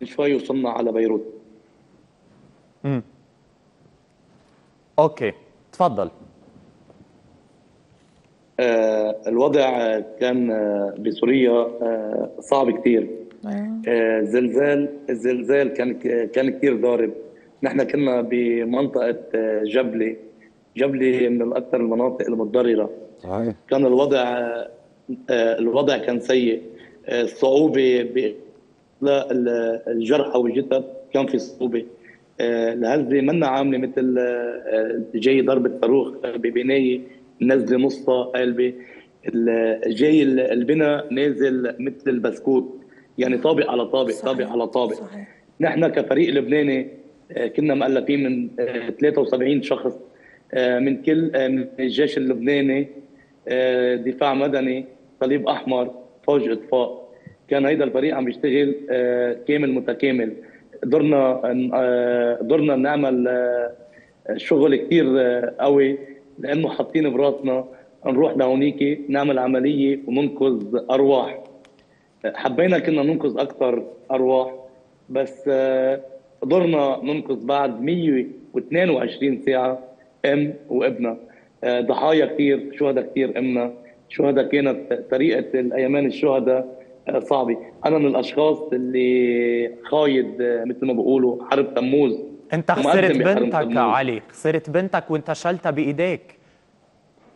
شوي وصلنا على بيروت. أوكي. تفضل. آه الوضع كان آه بسوريا آه صعب كثير آه. زلزال الزلزال كان كان كثير ضارب. نحن كنا بمنطقة آه جبلي. جبلي من أكثر المناطق المتضررة. صحيح. كان الوضع آه، الوضع كان سيء. آه، الجرحى والجثث كان في صعوبة آه، الهزة منا عاملة مثل آه، جاي ضربة صاروخ ببناية نزلة نصها قلبة. ال- جاي ال- البناء نازل مثل البسكوت. يعني طابق على طابق صحيح. طابق على طابق. صحيح. نحن كفريق لبناني آه، كنا مؤلفين من آه، 73 شخص آه، من كل آه، من الجيش اللبناني آه، دفاع مدني صليب أحمر فوج إطفاء. كان هيدا الفريق عم بيشتغل آه، كامل متكامل. قدرنا آه، قدرنا نعمل آه، شغل كثير قوي لأنه حاطين براسنا نروح لهونيك نعمل عملية وننقذ أرواح. حبينا كنا ننقذ أكثر أرواح بس قدرنا ننقذ بعد 122 ساعة أم وابنها ضحايا كثير شهداء كثير أمنا. شهداء كانت طريقة الايمان الشهداء صعبه أنا من الأشخاص اللي خايد آه، مثل ما بيقولوا حرب تموز. أنت خسرت بحرب بنتك تموز. علي. خسرت بنتك وأنت شلتها بإيديك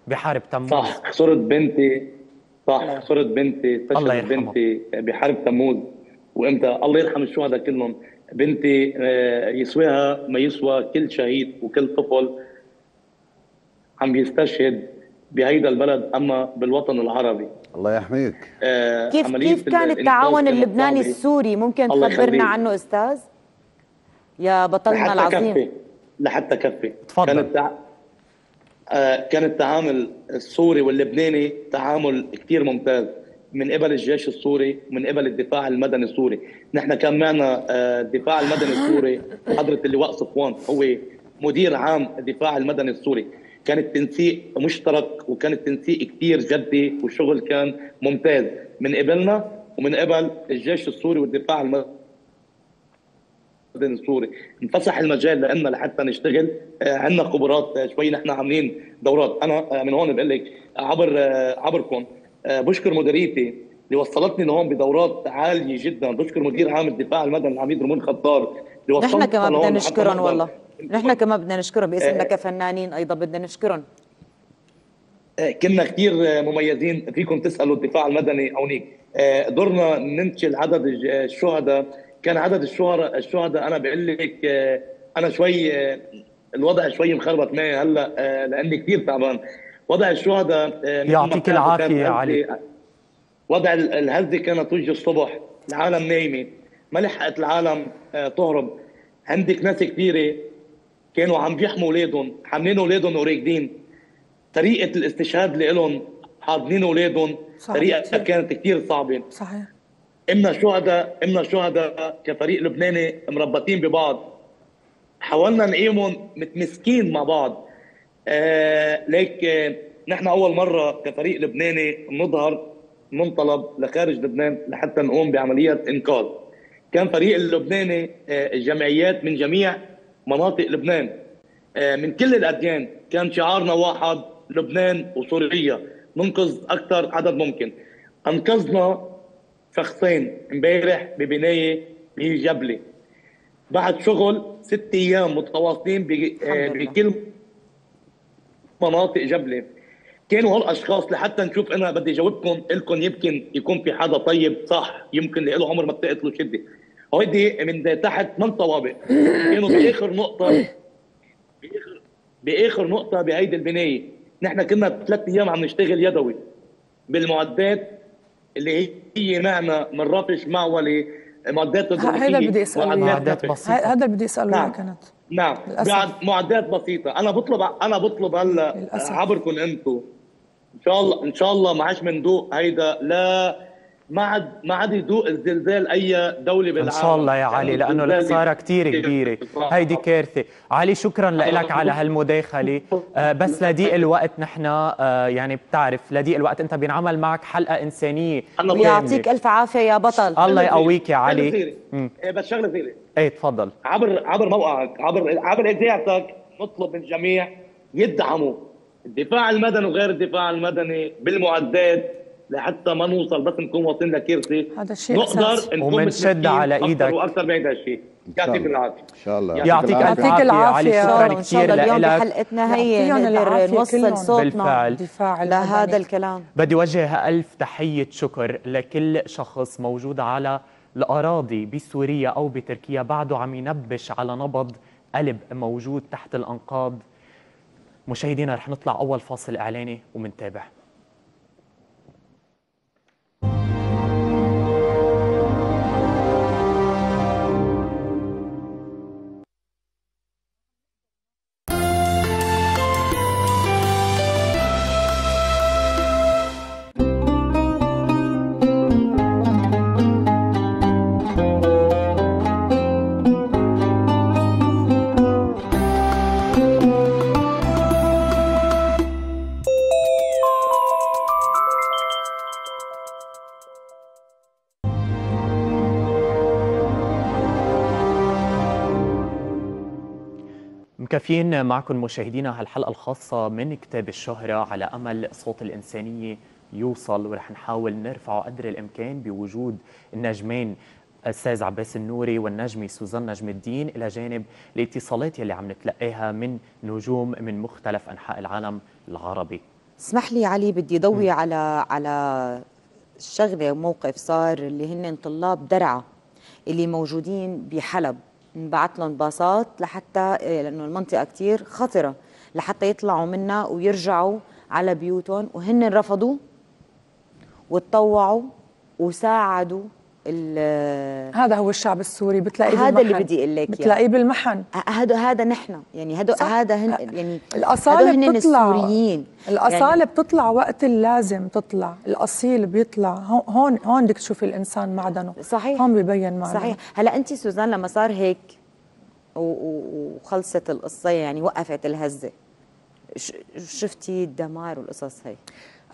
بحرب تموز. صح خسرت بنتي. صح خسرت بنتي يرحمه. بنتي بحرب تموز. وامتى الله يرحم الشهداء كلهم. بنتي آه، يسواها ما يسوى كل شهيد وكل طفل عم بيستشهد بهيدا البلد أما بالوطن العربي. الله يحميك. آه، كيف كيف كان التعاون اللبناني. السوري؟ ممكن تخبرنا. عنه أستاذ؟ يا بطلنا لحتى العظيم. كفي. لحتى كفي. تفضل. كان التع... آه كان التعامل السوري واللبناني تعامل كثير ممتاز من قبل الجيش السوري ومن قبل الدفاع المدني السوري. نحن كان معنا آه الدفاع المدني السوري حضرة اللواء صفوان هو مدير عام الدفاع المدني السوري. كان التنسيق مشترك وكان التنسيق كثير جدي والشغل كان ممتاز. من قبلنا ومن قبل الجيش السوري والدفاع المدني السوري. انفسح المجال لنا لحتى نشتغل. آه، عندنا خبرات آه، شوي نحن عاملين دورات. أنا آه، من هون بقول لك عبر عبركم بشكر مديريتي اللي وصلتني لهون بدورات عالية جدا. بشكر مدير عام الدفاع المدني العميد رمون خطار. نحن كمان بدنا نشكرهم والله. نحن كمان بدنا نشكرهم باسمنا آه. كفنانين أيضا بدنا نشكرهم. آه، كنا كثير مميزين فيكم تسألوا الدفاع المدني هونيك آه، قدرنا ننشل عدد الشهداء. كان عدد الشهداء الشهداء أنا بقول لك آه، أنا شوي آه، الوضع شوي مخربط معي هلأ آه، لأني كثير تعبان. وضع الشهداء آه، يعطيك كان يا علي. وضع ال- الهزه كانت توجه الصبح. العالم نايمه ما لحقت العالم آه، تهرب. عندك ناس كثيره كانوا عم بيحموا أولادهم حاملين أولادهم وراكدين طريقة الاستشهاد لهم حاضنين أولادهم صحيح. طريقة كانت كثير صعبة. صحيح. امنا شهداء امنا شهداء كفريق لبناني مربطين ببعض. حاولنا نقيمهم متمسكين مع بعض. آه ليك آه نحن أول مرة كفريق لبناني نظهر ننطلب لخارج لبنان لحتى نقوم بعمليات إنقاذ. كان فريق اللبناني آه الجمعيات من جميع مناطق لبنان. آه من كل الأديان كان شعارنا واحد لبنان وسوريا. ننقذ أكثر عدد ممكن. أنقذنا شخصين امبارح ببناية بجبلة. بعد شغل ست أيام متواصلين آه،. بكل مناطق جبلة. كانوا هالأشخاص لحتى نشوف أنا بدي جاوبكم لكم يمكن يكون في حدا طيب صح يمكن اللي له عمر ما بتقتله شدة. هيدي من تحت من طوابق كانوا بآخر نقطه باخر بآخر نقطة بهيدي البناية نحن كنا ثلاث أيام عم نشتغل يدوي بالمعدات اللي هي معنا من رفش معولي معدات ه- هيدا اللي بدي أسأله معدات إياه. معدات نفش. بسيطة. ه- هذا اللي بدي أسأله نعم. كانت نعم للأسف. بعد معدات بسيطة أنا بطلب أنا بطلب هلا. عبركم أنتم إن شاء الله إن شاء الله ما عادش بندوق هيدا لا ما عاد ما عاد يدوق الزلزال أي دولة إن بالعالم. شاء الله يا علي لأنه الزلزال الخسارة كثير كبيرة. هيدي كارثة. علي شكرا لك على هالمداخله آه، بس لضيق الوقت نحن آه، يعني بتعرف لضيق الوقت أنت بينعمل معك حلقة إنسانية أنا ويعطيك ألف عافية يا بطل. الله يقويك يا علي. إيه بس شغلة صغيرة إيه تفضل. عبر عبر موقعك عبر عبر اذاعتك نطلب من الجميع يدعموا الدفاع المدني وغير الدفاع المدني بالمعدات. لحتى ما نوصل بس نكون واصلين لكارثه هذا شيء. نقدر نكون ومنشد متمسكين على إيدك. وأكثر بهذا الشيء إن شاء يعطيك. العافيه إن شاء الله يعطيك الف يعطيك عافيه العافية. علي شكرا الله إن شاء كثير الله اليوم لك بحلقتنا هي نقدر العافية نوصل. صوتنا بالفعل. لهذا. الكلام بدي وجه ألف تحية شكر لكل شخص موجود على الأراضي بسوريا أو بتركيا بعده عم ينبش على نبض قلب موجود تحت الأنقاض مشاهدينا رح نطلع أول فاصل إعلاني ومنتابع مكفيين معكم مشاهدينا هالحلقة الخاصة من كتاب الشهرة على أمل صوت الإنسانية يوصل ورح نحاول نرفعه قدر الإمكان بوجود النجمين الأستاذ عباس النوري والنجمة سوزان نجم الدين إلى جانب الاتصالات يلي عم نتلقاها من نجوم من مختلف أنحاء العالم العربي. اسمح لي علي بدي ضوي على على شغلة وموقف صار اللي هن طلاب درعا اللي موجودين بحلب. انبعت لهم باصات لحتى إيه، لأنه المنطقة كثير خطرة لحتى يطلعوا منها ويرجعوا على بيوتهم وهن رفضوا وتطوعوا وساعدوا هذا هو الشعب السوري بتلاقيه هذا اللي بدي أقول لك بتلاقيه بالمحن. هذا هذا نحن. يعني هذا هذا هن يعني الأصالة هن بتطلع. السوريين. الأصالة يعني بتطلع وقت اللازم تطلع. الأصيل بيطلع. هون هون بدك تشوفي الإنسان معدنه. صحيح. هون ببين معدنه. صحيح. هلا انت سوزان لما صار هيك وخلصت القصة يعني وقفت الهزة شفتي الدمار والقصص هي؟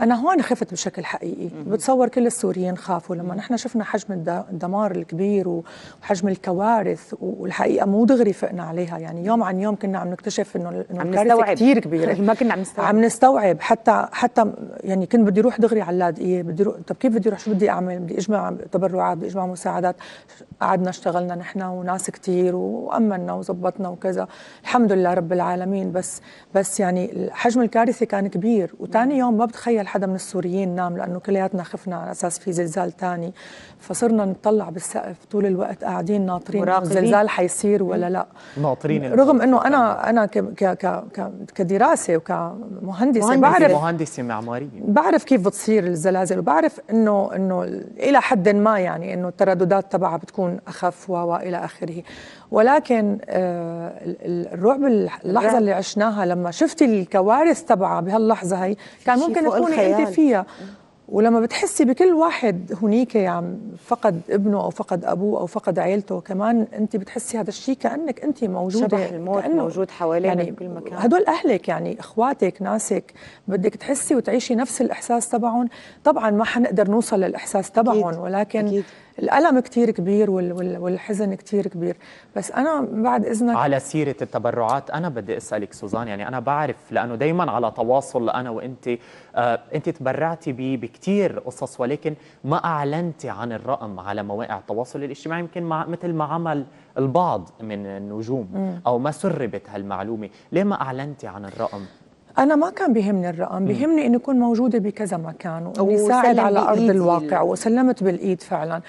أنا هون خفت بشكل حقيقي. بتصور كل السوريين خافوا لما نحن شفنا حجم الدمار الكبير وحجم الكوارث والحقيقة مو دغري فقنا عليها. يعني يوم عن يوم كنا عم نكتشف إنه إنه الكارثة كثير كبيرة. ما كنا عم نستوعب. عم نستوعب. حتى حتى يعني كنت بدي أروح دغري على اللاذقية بدي روح طب كيف بدي أروح شو بدي أعمل؟ بدي أجمع تبرعات بدي أجمع مساعدات. قعدنا اشتغلنا نحن وناس كثير وأمنا وزبطنا وكذا. الحمد لله رب العالمين. بس بس يعني حجم الكارثة كان كبير. وثاني يوم ما بتخيل تخيل حدا من السوريين نام لأنه كلياتنا خفنا على أساس في زلزال ثاني فصرنا نطلع بالسقف طول الوقت قاعدين ناطرين الزلزال حيصير ولا لا. ناطرين رغم إنه أنا أنا ك ك ك كدراسة وكمهندسة بعرف مهندسة معماريه بعرف كيف بتصير الزلازل وبعرف إنه إنه إلى حد ما يعني إنه الترددات تبعها بتكون أخف وإلى آخره. ولكن آه، الرعب اللحظة اللي عشناها لما شفتي الكوارث تبعها بهاللحظة هي كان ممكن تكوني انت فيها. ولما بتحسي بكل واحد هنيك يعني فقد ابنه أو فقد أبوه أو فقد عيلته كمان انت بتحسي هذا الشيء كأنك انت موجودة شبح الموت كأنه موجود حوالينا يعني بكل مكان. هدول أهلك يعني إخواتك ناسك بدك تحسي وتعيشي نفس الإحساس تبعهم. طبعا ما حنقدر نوصل للإحساس تبعهم ولكن أكيد. الألم كتير كبير والحزن كتير كبير. بس أنا بعد إذنك على سيرة التبرعات أنا بدي أسألك سوزان يعني أنا بعرف لأنه دايما على تواصل أنا وأنت آه أنت تبرعتي بكتير قصص ولكن ما أعلنتي عن الرقم على مواقع التواصل الاجتماعي يمكن مع مثل ما عمل البعض من النجوم أو ما سربت هالمعلومة. ليه ما أعلنتي عن الرقم؟ أنا ما كان بيهمني الرقم بيهمني اني اكون موجودة بكذا مكان واني ساعد على أرض الواقع وسلمت بالإيد فعلا.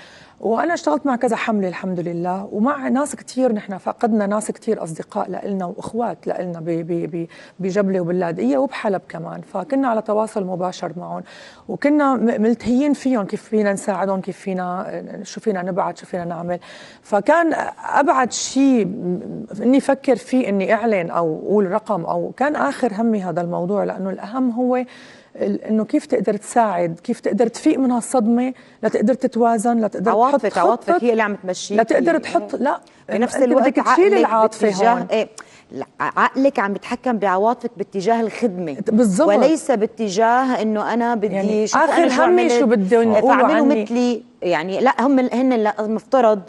وأنا اشتغلت مع كذا حملة الحمد لله. ومع ناس كثير نحن فقدنا ناس كثير أصدقاء لنا وأخوات لنا بجبلة وباللاذقيه وبحلب كمان. فكنا على تواصل مباشر معهم. وكنا ملتهيين فيهم كيف فينا نساعدهم كيف فينا شو فينا نبعت شو فينا نعمل. فكان أبعد شيء إني أفكر فيه إني أعلن أو أقول رقم أو كان آخر همي هذا الموضوع لأنه الأهم هو إنه كيف تقدر تساعد كيف تقدر تفيق من هالصدمة لتقدر تتوازن لتقدر عواطفك تحط عواطفك هي اللي عم تمشيك لتقدر تحط لا بنفس الوقت بدك تشيل العاطفة هون. إيه عقلك عم بيتحكم بعواطفك باتجاه الخدمة. بالضبط. وليس باتجاه إنه أنا بدي يعني شوف آخر همي شو بدهم يقولوا عني. مثلي. يعني لا هم هن المفترض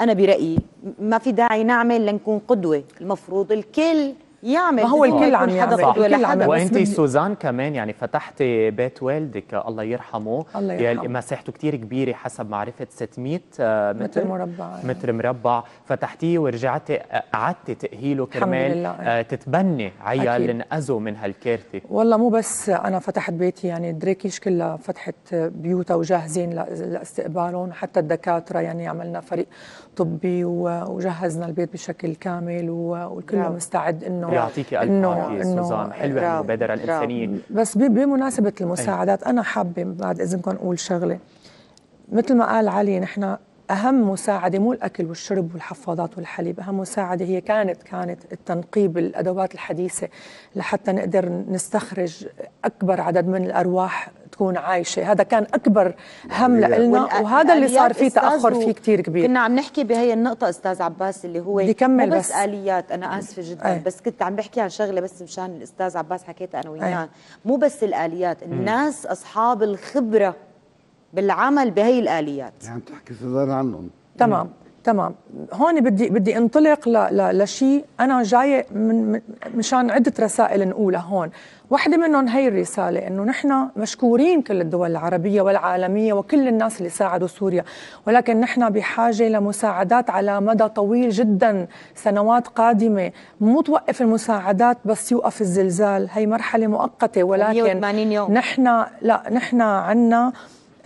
أنا برأيي ما في داعي نعمل لنكون قدوة. المفروض الكل يعمل ما هو الكل عم يعمل. الكل عم وانت سوزان كمان يعني فتحتي بيت والدك الله يرحمه. الله يرحمه. مساحته كثير كبيرة حسب معرفة 600 آه، متر, متر مربع. متر مربع. فتحتيه ورجعتي آه، قعدتي تاهيله كرمال آه تتبني عيال انأذوا من هالكارثة. والله مو بس أنا فتحت بيتي يعني دريكيش كلها فتحت بيوتها وجاهزين لاستقبالهم. حتى الدكاترة يعني عملنا فريق طبي وجهزنا البيت بشكل كامل والكل نعم. مستعد انه يعطيك ألف عافية سوزان. حلوة المبادره الإنسانية. بس بمناسبة المساعدات أنا حابة بعد اذنكم أقول شغلة. مثل ما قال علي نحن أهم مساعدة مو الأكل والشرب والحفاضات والحليب أهم مساعدة هي كانت كانت التنقيب الأدوات الحديثة لحتى نقدر نستخرج أكبر عدد من الأرواح تكون عايشة. هذا كان أكبر هم لنا وهذا اللي صار فيه تأخر فيه كثير كبير. كنا عم نحكي بهي النقطة أستاذ عباس اللي هو بدي كمل بس, بس. آليات أنا آسفة جدا أي. بس كنت عم بحكي عن شغلة بس مشان الاستاذ عباس حكيتها أنا وياه مو بس الآليات الناس أصحاب الخبرة. بالعمل بهي الآليات. يعني تحكي سوزان عنهم. تمام تمام. هون بدي بدي انطلق ل... ل... لشيء أنا جاية من من- مشان عدة رسائل نقولها هون. واحدة منهم هي الرسالة إنه نحن مشكورين كل الدول العربية والعالمية وكل الناس اللي ساعدوا سوريا ولكن نحن بحاجة لمساعدات على مدى طويل جدا سنوات قادمة. مو توقف المساعدات بس يوقف الزلزال هي مرحلة مؤقتة ولكن 180 يوم. نحن لا نحن عنا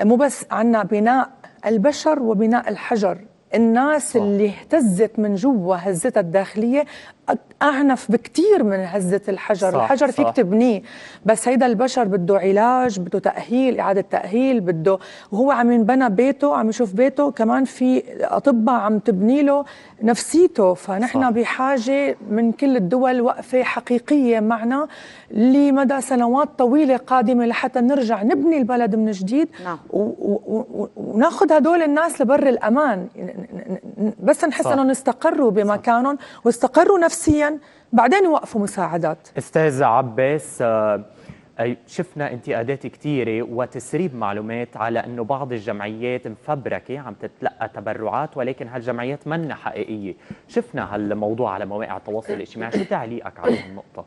مو بس عنا بناء البشر وبناء الحجر الناس. اللي اهتزت من جوا هزتها الداخلية أعنف بكتير من هزة الحجر صح، صح الحجر فيك. تبنيه بس هيدا البشر بده علاج بده تأهيل إعادة تأهيل بده وهو عم ينبنى بيته عم يشوف بيته كمان في أطباء عم تبني له نفسيته فنحن صح. بحاجة من كل الدول وقفة حقيقية معنا لمدى سنوات طويلة قادمة لحتى نرجع نبني البلد من جديد نعم. وناخذ هدول الناس لبر الأمان ن- ن- ن- بس نحس صح. أنهم استقروا بمكانهم واستقروا نفسيا بعدين يوقفوا مساعدات. أستاذ عباس آه، شفنا انتقادات كثيرة وتسريب معلومات على أنه بعض الجمعيات مفبركة عم تتلقى تبرعات ولكن هالجمعيات منا حقيقية. شفنا هالموضوع على مواقع التواصل الاجتماعي. شو تعليقك على هالنقطة؟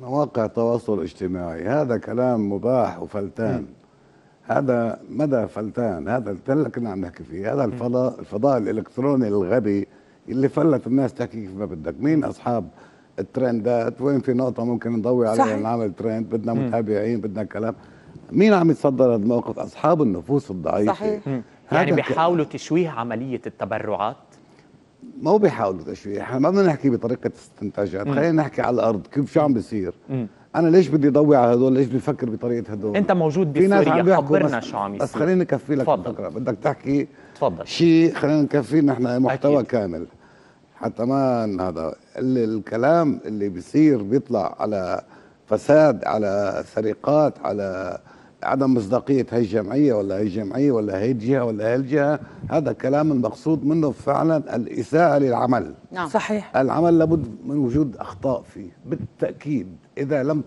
مواقع التواصل الاجتماعي هذا كلام مباح وفلتان. هذا مدى فلتان هذا اللي كنا عم نحكي فيه هذا الفضاء الفضاء الإلكتروني الغبي اللي فلت الناس تحكي كيف ما بدك. مين أصحاب الترندات وين في نقطة ممكن نضوي عليها؟ صحيح. نعمل ترند بدنا متابعين بدنا كلام. مين عم يتصدر هذا الموقف؟ أصحاب النفوس الضعيفة. صحيح. يعني بيحاولوا تشويه عملية التبرعات؟ ما هو بيحاولوا تشويه. إحنا ما بدنا نحكي بطريقة استنتاجات. خلينا نحكي على الأرض كيف شو عم بيصير. أنا ليش بدي ضوي على هدول؟ ليش بدي أفكر بطريقة هدول؟ أنت موجود في ناس بسوريا عم بيحكوا خبرنا بس- شو عم بس يصير. خليني أكفي لك تفضل. الفكرة. بدك تحكي تفضل. شيء خلينا نكفي نحن محتوى أكيد. كامل. حتى ما هذا اللي الكلام اللي بيصير بيطلع على فساد على سرقات على عدم مصداقية هي الجمعية ولا هي الجمعية ولا هي الجهة ولا هي الجهة هذا كلام المقصود منه فعلا الإساءة للعمل. نعم. صحيح. العمل لابد من وجود أخطاء فيه. بالتأكيد إذا لم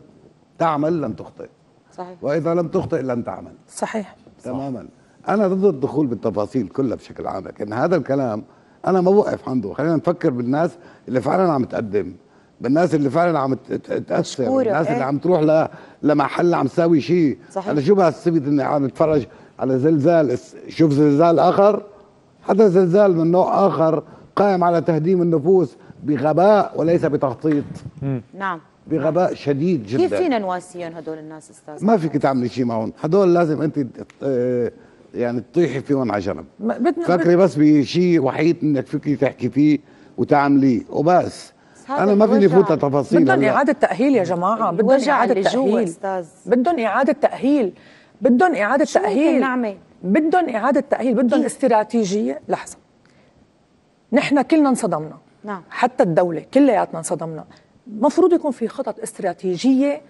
تعمل لن تخطئ. صحيح. وإذا لم تخطئ لن تعمل. صحيح. تماما. أنا ضد الدخول بالتفاصيل كلها بشكل عام لكن هذا الكلام أنا ما بوقف عنده. خلينا نفكر بالناس اللي فعلا عم تقدم بالناس اللي فعلا عم تأثر بالناس إيه. اللي عم تروح ل... لمحل عم تساوي شيء. صحيح. أنا شو بهالسبت إني عم اتفرج على زلزال؟ شوف زلزال آخر؟ هذا زلزال من نوع آخر قائم على تهديم النفوس بغباء وليس بتخطيط. نعم. بغباء شديد جدا. كيف فينا نواسيهم هدول الناس أستاذ؟ ما فيك تعملي شيء معهم. هدول لازم أنت يعني تطيحي فيهم على جنب. فكري بس بشيء وحيد إنك فيك تحكي فيه وتعمليه وبس. أنا ما فيني. فوت تفاصيل بدهم هلأ. إعادة تأهيل يا جماعة. بدهم تأهيل. أستاذ. بدهم إعادة تأهيل. بدهم تأهيل. نعمل؟ بدهم إعادة تأهيل. بدهم استراتيجية. لحظة. نحن كلنا انصدمنا. نعم. حتى الدولة كلياتنا انصدمنا. مفروض يكون في خطط استراتيجية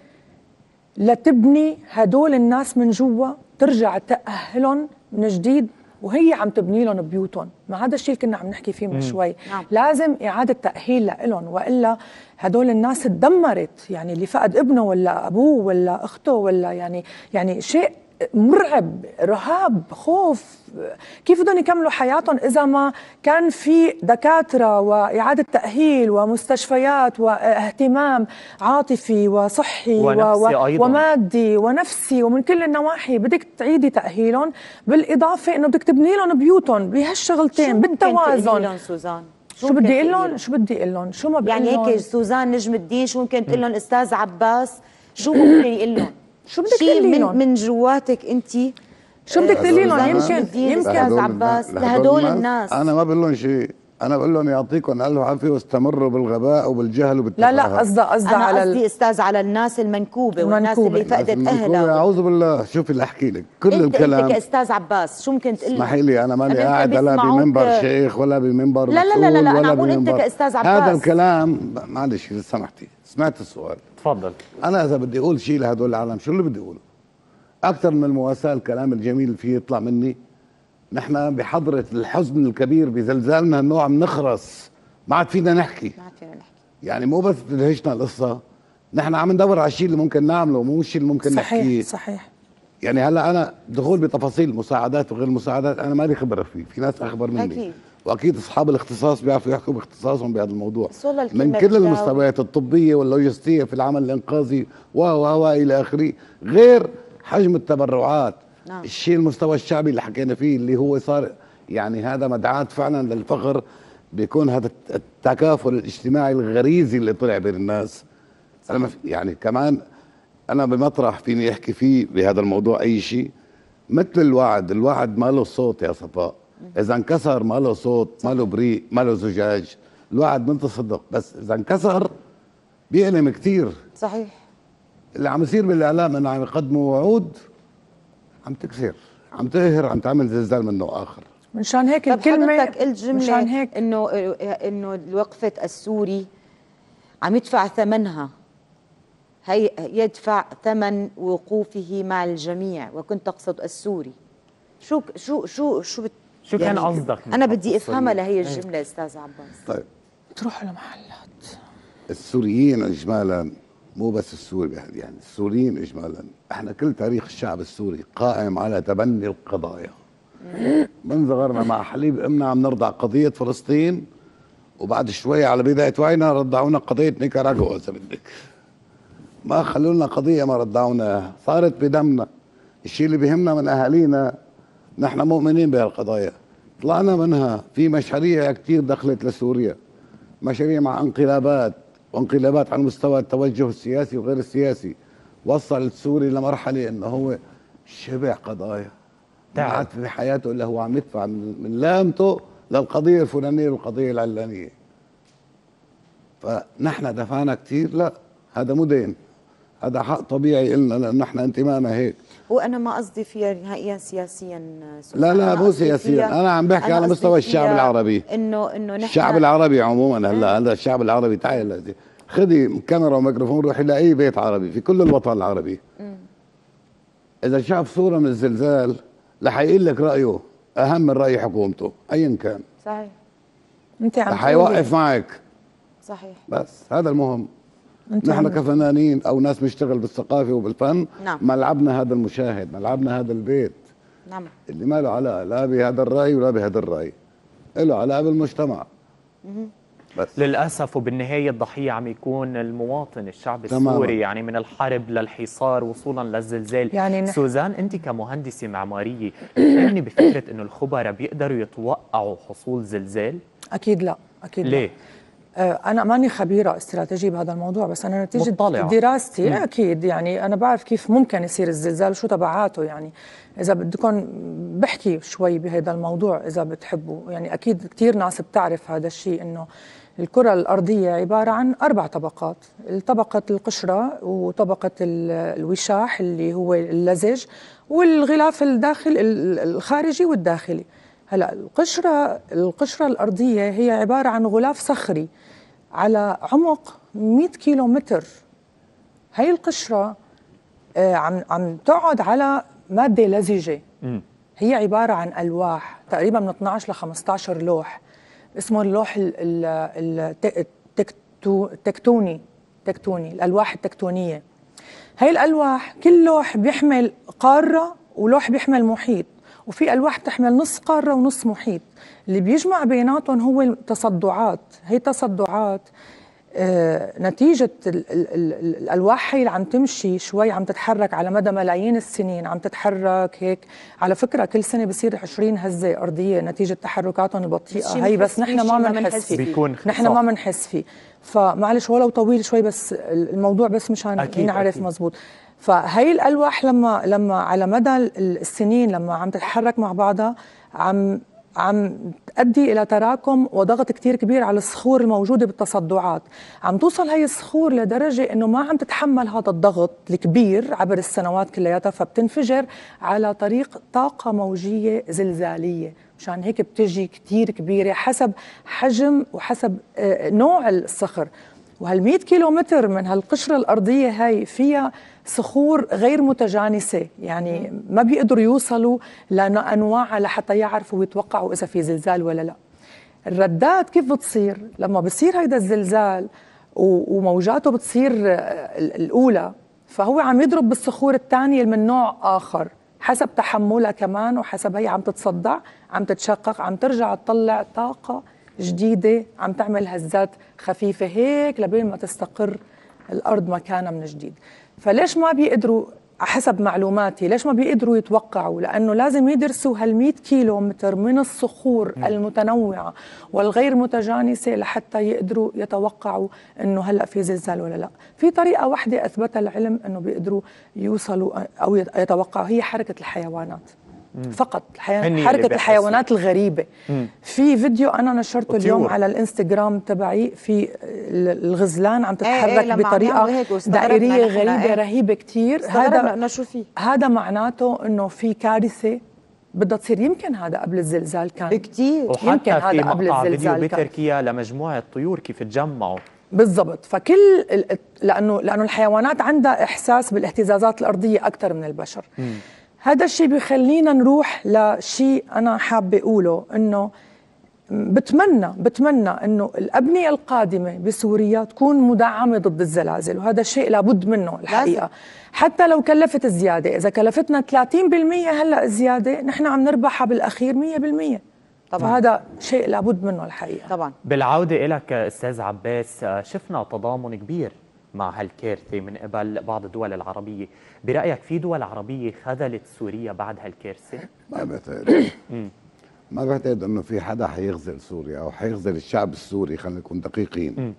لتبني هدول الناس من جوا ترجع تأهلهم من جديد وهي عم تبني لهم بيوتهم. ما هذا الشيء اللي كنا عم نحكي فيه من شوي. نعم. لازم إعادة تأهيل لهم وإلا هدول الناس تدمرت. يعني اللي فقد ابنه ولا أبوه ولا أخته ولا يعني يعني شيء مرعب رهاب خوف. كيف بدهم يكملوا حياتهم إذا ما كان في دكاترة وإعادة تأهيل ومستشفيات واهتمام عاطفي وصحي ونفسي و- أيضاً. ومادي ونفسي ومن كل النواحي بدك تعيدي تأهيلهم. بالإضافة إنه بدك تبني لهم بيوتهم بهالشغلتين بالتوازن لهم سوزان؟ شو بدي أقول لهم؟ شو بدي أقول لهم؟ شو ما بقول يعني؟ هيك سوزان نجم الدين شو ممكن تقول لهم؟ أستاذ عباس شو ممكن يقول لهم؟ شو بدك تقولي من, لهم؟ من جواتك انت شو بدك تقولي لهم؟ يمكن يمكن. عباس، لهدول الناس. أنا ما بقول لهم شيء أنا بقول لهم يعطيكم ألف عافية واستمروا بالغباء وبالجهل لا وبالتفاهه لا قصدها قصدها أنا على قصدي. أستاذ على الناس المنكوبة والناس. اللي فقدت أهلها أعوذ بالله. شوفي اللي أحكي لك. كل انت الكلام. انت كأستاذ عباس شو ممكن تقول اسمحي لي أنا ماني قاعد لا بمنبر شيخ ولا بمنبر لا لا لا لا، أنا ولا بقول أنت بمنبر- كأستاذ عباس. هذا الكلام معلش إذا سمحتي سمعت السؤال. تفضل. أنا إذا بدي أقول شيء لهدول العالم شو اللي بدي أقوله؟ أكثر من المواساة الكلام الجميل اللي فيه يطلع مني. نحن بحضرة الحزن الكبير بزلزالنا النوع بنخرس ما عاد فينا نحكي. ما عاد فينا نحكي. يعني مو بس تدهشنا القصة نحن عم ندور على الشيء اللي ممكن نعمله مو الشيء اللي ممكن نحكيه. صحيح صحيح. يعني هلأ أنا دخول بتفاصيل مساعدات وغير مساعدات أنا مالي خبرة فيه في ناس أخبر مني. أكيد. واكيد اصحاب الاختصاص بيعرفوا يحكوا باختصاصهم بهذا الموضوع من كل. المستويات الطبية واللوجستية في العمل الإنقاذي و و و إلى آخره غير حجم التبرعات نعم. الشيء المستوى الشعبي اللي حكينا فيه اللي هو صار يعني هذا مدعاة فعلا للفخر بيكون هذا التكافل الاجتماعي الغريزي اللي طلع بين الناس أنا ما في يعني كمان أنا بمطرح فيني أحكي فيه بهذا الموضوع أي شيء مثل الوعد الوعد ما له صوت يا صفاء إذا انكسر ما له صوت ما له بريق ما له زجاج الوعد من تصدق بس إذا انكسر بيألم كثير صحيح. اللي عم يصير بالإعلام إنه عم يقدموا وعود عم تكسر عم تقهر عم تعمل زلزال من نوع آخر. منشان هيك الكلمة حضرتك قلت مشان جملة هيك إنه إنه وقفة السوري عم يدفع ثمنها. هي يدفع ثمن وقوفه مع الجميع وكنت اقصد السوري. شو شو شو شو بت شو كان قصدك؟ من أنا بدي أفهمها؟ لهي إيه. الجملة أستاذ عباس. طيب. تروحوا لمحلات. السوريين اجمالا مو بس السوري يعني السوريين اجمالا. إحنا كل تاريخ الشعب السوري قائم على تبني القضايا. من صغرنا مع حليب إمنا عم نرضع قضية فلسطين وبعد شوي على بداية وعينا رضعونا قضية نيكاراغوا إذا بدك. ما خلوا لنا قضية ما رضعونا صارت بدمنا. الشيء اللي بيهمنا من أهالينا نحن مؤمنين بهالقضايا. طلعنا منها في مشاريع كثير دخلت لسوريا. مشاريع مع انقلابات وانقلابات على مستوى التوجه السياسي وغير السياسي. وصل السوري لمرحلة إنه هو شبع قضايا. ما تعب. في حياته الا هو عم يدفع من من لامته للقضية الفلانية والقضية العلانية. فنحن دفعنا كثير لا هذا مو دين. هذا حق طبيعي لنا لأنه نحن انتمائنا هيك. وأنا ما قصدي فيها نهائيا سياسيا. لا لا مو سياسيا. أنا عم بحكي أنا على مستوى الشعب العربي. إنه إنه نحن الشعب العربي عموما هلا هلا الشعب العربي تعال خذي كاميرا وميكروفون روحي لاي بيت عربي في كل الوطن العربي. إذا شاف صورة من الزلزال رح يقول لك رأيه أهم من رأي حكومته ايا كان. صحيح. أنت عم رح تقولي- يوقف معك. صحيح. بس هذا المهم. نحن عم كفنانين أو ناس بنشتغل بالثقافة وبالفن نعم. ملعبنا هذا المشاهد ملعبنا هذا البيت. نعم. اللي ما له علاقة لا بهذا الرأي ولا بهذا الرأي. له علاقة بالمجتمع. بس. للأسف وبالنهاية الضحية عم يكون المواطن الشعب تماماً. السوري يعني من الحرب للحصار وصولا للزلزال. يعني نح- سوزان أنت كمهندسة معمارية بتؤمني بفكرة إنه الخبراء بيقدروا يتوقعوا حصول زلزال؟ أكيد لا أكيد لا. ليه؟ آه، أنا ماني خبيرة استراتيجية بهذا الموضوع بس أنا نتيجة مطلعة. دراستي مم. أكيد يعني أنا بعرف كيف ممكن يصير الزلزال وشو تبعاته يعني إذا بدكم بحكي شوي بهذا الموضوع إذا بتحبوا يعني أكيد كثير ناس بتعرف هذا الشيء إنه الكرة الأرضية عبارة عن أربع طبقات طبقة القشرة وطبقة ال- الوشاح اللي هو اللزج والغلاف الداخل ال- الخارجي والداخلي هلا القشرة القشرة الأرضية هي عبارة عن غلاف صخري على عمق 100 كيلو متر هي القشرة آه، عم عم تقعد على مادة لزجة. هي عبارة عن ألواح تقريبا من 12 ل 15 لوح. اسمه اللوح ال- ال- الت- التكتو- التكتوني تكتوني الألواح التكتونية. هي الألواح كل لوح بيحمل قارة ولوح بيحمل محيط. وفي ألواح بتحمل نص قارة ونص محيط اللي بيجمع بيناتهم هو التصدعات هي تصدعات آه، نتيجة ال ال ال ال الألواح هي اللي عم تمشي شوي عم تتحرك على مدى ملايين السنين عم تتحرك هيك على فكرة كل سنة بصير 20 هزة أرضية نتيجة تحركاتهم البطيئة هي بس نحن ما بنحس فيه. بيكون نحن. ما بنحس فيه فمعلش ولو طويل شوي بس الموضوع بس مشان نعرف. مزبوط فهي الألواح لما لما على مدى ال- السنين لما عم تتحرك مع بعضها عم عم تؤدي إلى تراكم وضغط كتير كبير على الصخور الموجودة بالتصدعات. عم توصل هي الصخور لدرجة إنه ما عم تتحمل هذا الضغط الكبير عبر السنوات كلياتها فبتنفجر على طريق طاقة موجية زلزالية. مشان هيك بتجي كتير كبيرة حسب حجم وحسب آه، نوع الصخر. وهال 100 كيلو متر من هالقشرة الأرضية هاي فيها صخور غير متجانسة. يعني ما بيقدروا يوصلوا لأنواعها لحتى يعرفوا ويتوقعوا إذا في زلزال ولا لا. الردات كيف بتصير؟ لما بصير هيدا الزلزال وموجاته بتصير آه، ال- الأولى فهو عم يضرب بالصخور الثانية من نوع آخر حسب تحملها كمان وحسب هي عم تتصدع عم تتشقق عم ترجع تطلع طاقة. جديدة عم تعمل هزات خفيفة هيك لبين ما تستقر الأرض مكانها من جديد. فليش ما بيقدروا حسب معلوماتي ليش ما بيقدروا يتوقعوا؟ لأنه لازم يدرسوا هال كيلو متر من الصخور م. المتنوعة والغير متجانسة لحتى يقدروا يتوقعوا إنه هلأ في زلزال ولا لأ. في طريقة واحدة أثبتها العلم إنه بيقدروا يوصلوا أو يتوقعوا هي حركة الحيوانات. فقط. حركة الحيوانات الغريبة. مم. في فيديو أنا نشرته اليوم على الإنستغرام تبعي في الغزلان عم تتحرك إيه إيه بطريقة دائرية غريبة إيه. رهيبة كثير هذا هذا معناته إنه في كارثة بدها تصير. يمكن هذا قبل الزلزال كان. كثير يمكن هذا قبل الزلزال كان. بتركيا لمجموعة طيور كيف تجمعوا. بالضبط. فكل لأنه لأنه الحيوانات عندها إحساس بالإهتزازات الأرضية أكثر من البشر. مم. هذا الشيء بخلينا نروح لشيء أنا حابة أقوله إنه بتمنى بتمنى إنه الأبنية القادمة بسوريا تكون مدعمة ضد الزلازل وهذا الشيء لابد منه الحقيقة. لازم. حتى لو كلفت زياده إذا كلفتنا 30% هلأ زياده نحن عم نربحها بالأخير 100% طبعا. هذا شيء لابد منه الحقيقة. طبعا. بالعودة لك أستاذ عباس شفنا تضامن كبير مع هالكارثة من قبل بعض الدول العربية. برأيك في دول عربية خذلت سوريا بعد هالكارثة؟ ما بعتقد ما بعتقد إنه في حدا حيغزل سوريا أو حيغزل الشعب السوري خلينا نكون دقيقين.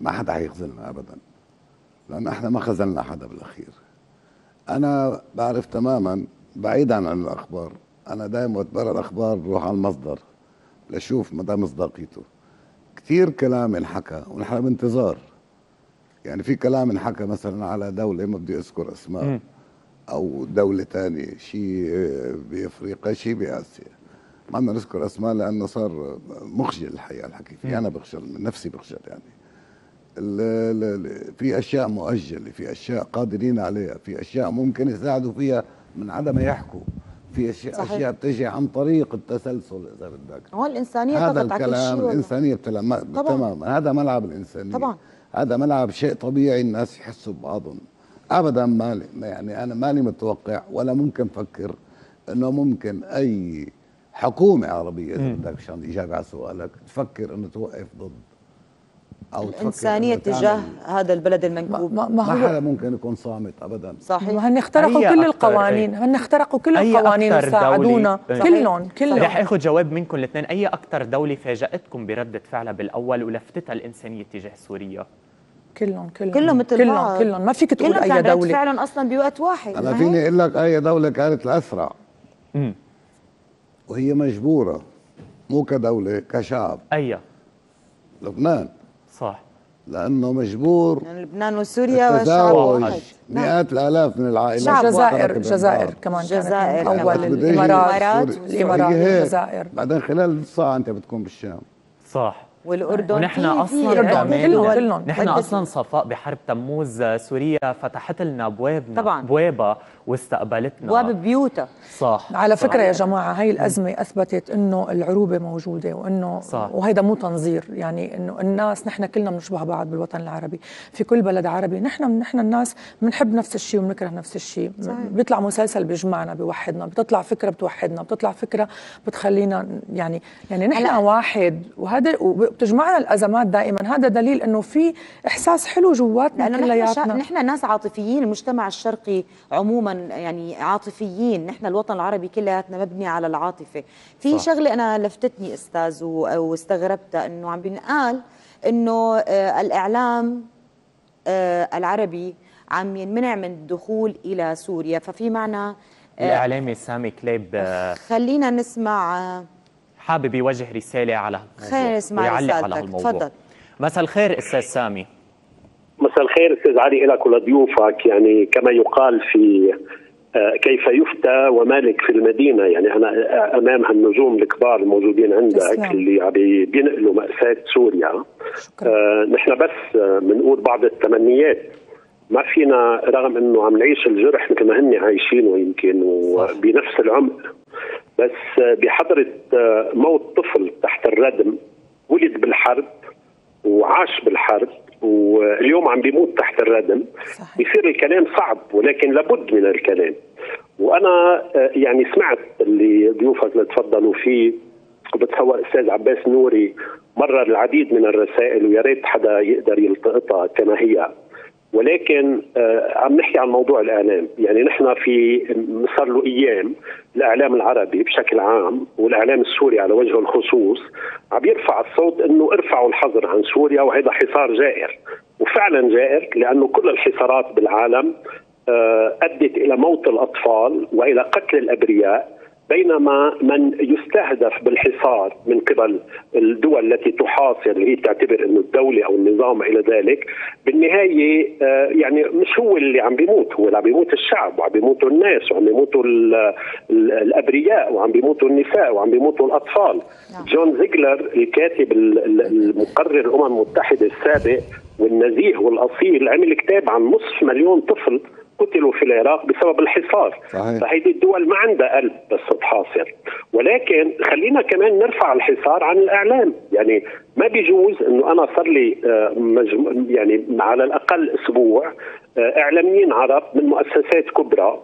ما حدا حيغزلنا ابدا لأن إحنا ما خذلنا حدا بالأخير. أنا بعرف تماما بعيدا عن الأخبار أنا دائما وقت بقرا الأخبار بروح على المصدر لشوف مدى مصداقيته. كثير كلام انحكى ونحن بانتظار. يعني في كلام انحكى مثلا على دولة ما بدي أذكر أسماء أو دولة ثانية شيء بأفريقيا شيء بآسيا. ما بدنا نذكر أسماء لأنه صار مخجل الحقيقة الحكي فيه أنا بخجل من نفسي بخجل يعني. في أشياء مؤجلة في أشياء قادرين عليها في أشياء ممكن يساعدوا فيها من عدم يحكوا. في اشياء صحيح. أشياء بتجي عن طريق التسلسل إذا بدك. هو الإنسانية هذا الكلام الإنسانية تماما. هذا ملعب الإنسانية. طبعا. هذا ملعب شيء طبيعي الناس يحسوا ببعضهم. ابدا مالي يعني أنا ماني متوقع ولا ممكن أفكر إنه ممكن أي حكومة عربية إذا بدك عشان إجابة على سؤالك تفكر إنه توقف ضد أو الإنسانية تجاه هذا البلد المنكوب. ما, ما, ما حدا ممكن يكون صامت ابدا. صحيح. هن اخترقوا كل القوانين. هن اخترقوا كل القوانين وساعدونا. كلهم كلهم. رح آخذ جواب منكم الاثنين. أي أكثر دولة فاجأتكم بردة فعلها بالأول ولفتتها الإنسانية تجاه سوريا؟ كلهم كلهم. كلهم مثل كلهم بعض. كلهم. ما فيك تقول أي دولة. فعلا أصلا بوقت واحد. أنا فيني أقول لك أي دولة كانت الأسرع. امم وهي مجبورة مو كدولة كشعب. اي لبنان. صح. لأنه مجبور يعني لبنان وسوريا والشعب. مئات الآلاف من العائلات الجزائر الجزائر كمان الجزائر. أول الإمارات. الإمارات الجزائر بعدين خلال نص ساعة أنت بتكون بالشام. صح. والأردن ونحن أصلا كلهم. كلهم. نحن أصلا صفاء بحرب تموز سوريا فتحت لنا ابوابنا طبعا. أبوابها. واستقبلتنا. ابواب بيوتها صح على فكرة صح. يا جماعة هاي الأزمة أثبتت إنه العروبة موجودة وإنه صح. وهيدا مو تنظير يعني إنه الناس نحن كلنا بنشبه بعض بالوطن العربي. في كل بلد عربي نحن نحن الناس بنحب نفس الشيء وبنكره نفس الشيء. بيطلع مسلسل بيجمعنا بيوحدنا بتطلع فكرة بتوحدنا بتطلع فكرة بتخلينا يعني يعني نحن واحد. وهذا وبتجمعنا الأزمات دائما. هذا دليل إنه في إحساس حلو جواتنا كلياتنا. نحن ناس عاطفيين المجتمع الشرقي عموما يعني عاطفيين نحن الوطن العربي كلياتنا مبني على العاطفة. في صح. شغلة أنا لفتتني أستاذ واستغربتها إنه عم بينقال إنه آه الإعلام آه العربي عم ينمنع من الدخول إلى سوريا. ففي معنى آه الإعلامي سامي كليب خلينا نسمع حابب يوجه رسالة على خلينا نسمع ويعلق على هالموضوع تفضل. مساء الخير أستاذ سامي. مساء الخير أستاذ علي لك ولضيوفك يعني كما يقال في كيف يفتى ومالك في المدينة. يعني أنا أمام هالنجوم الكبار الموجودين عندك اللي عم بينقلوا مأساة سوريا. آه نحن بس بنقول بعض التمنيات. ما فينا رغم إنه عم نعيش الجرح مثل ما هن عايشينه يمكن وبنفس العمق بس بحضرة موت طفل تحت الردم ولد بالحرب وعاش بالحرب. واليوم عم بيموت تحت الردم. صحيح. بيصير الكلام صعب ولكن لابد من الكلام. وأنا آه، يعني سمعت اللي ضيوفك اللي تفضلوا فيه وبتصور أستاذ عباس نوري مرر العديد من الرسائل ويا ريت حدا يقدر يلتقطها كما هي. ولكن آه عم نحكي عن موضوع الإعلام، يعني نحن في صار له أيام الإعلام العربي بشكل عام والإعلام السوري على وجه الخصوص عم يرفع الصوت إنه ارفعوا الحظر عن سوريا وهذا حصار جائر، وفعلا جائر لأنه كل الحصارات بالعالم آه أدت إلى موت الأطفال وإلى قتل الأبرياء. بينما من يستهدف بالحصار من قبل الدول التي تحاصر اللي هي تعتبر إنه الدولة أو النظام إلى ذلك بالنهاية آه، يعني مش هو اللي عم بيموت هو اللي عم بيموت الشعب وعم بيموتوا الناس وعم بيموتوا الأبرياء وعم بيموتوا النساء وعم بيموتوا الأطفال نعم. جون زيجلر الكاتب المقرر الأمم المتحدة السابق والنزيه والأصيل عمل كتاب عن نصف مليون طفل قتلوا في العراق بسبب الحصار. صحيح. فهيدي الدول ما عندها قلب بس تحاصر ولكن خلينا كمان نرفع الحصار عن الإعلام. يعني ما بيجوز إنه أنا صار لي آه، يعني على الأقل أسبوع آه، إعلاميين عرب من مؤسسات كبرى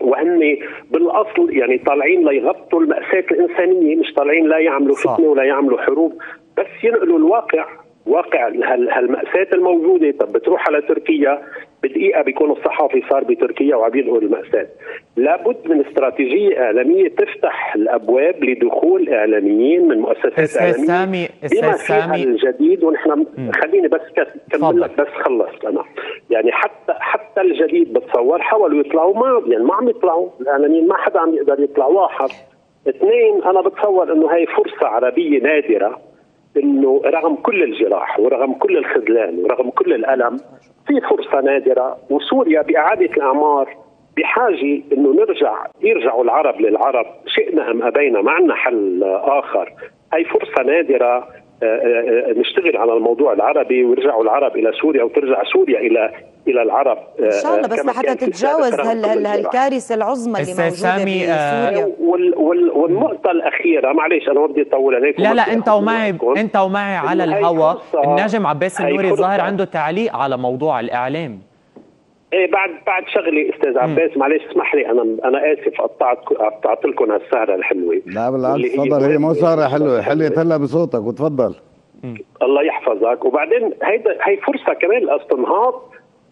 وهن بالأصل يعني طالعين ليغطوا المأساة الإنسانية مش طالعين لا يعملوا فتنة ولا يعملوا حروب بس ينقلوا الواقع واقع هالمأساة الموجودة طب بتروح على تركيا بدقيقة بيكون الصحفي صار بتركيا وعم ينقل المأساة. لابد من استراتيجية إعلامية تفتح الأبواب لدخول إعلاميين من مؤسسات إعلامية سامي بما سامي. الجديد ونحن خليني بس كمل لك بس خلصت أنا. يعني حتى حتى الجديد بتصور حاولوا يطلعوا ما يعني ما عم يطلعوا. الإعلاميين ما حدا عم يقدر يطلع. واحد. اثنين أنا بتصور إنه هي فرصة عربية نادرة. إنه رغم كل الجراح ورغم كل الخذلان ورغم كل الألم في فرصة نادرة وسوريا بإعادة الإعمار بحاجة إنه نرجع يرجعوا العرب للعرب شئنا أم أبينا ما عندنا حل آخر. هي فرصة نادرة نشتغل على الموضوع العربي ويرجعوا العرب إلى سوريا وترجع سوريا إلى إلى العرب إن شاء الله بس لحتى تتجاوز هالكارثه العظمى اللي موجودة سامي بسوريا وال وال والنقطه الأخيرة معلش أنا ما بدي أطول عليكم لا لا أنت ومعي أنت ومعي على الهواء الناجم عباس النوري ظاهر عنده تعليق على موضوع الإعلام. إيه بعد بعد شغله أستاذ عباس معلش اسمح لي أنا أنا آسف قطعت قطعت لكم هالسهره الحلوة. لا بالعكس تفضل هي مو سهره حلوة حليت هلا بصوتك وتفضل. الله يحفظك. وبعدين هيدا هي فرصة كمان لاستنهاض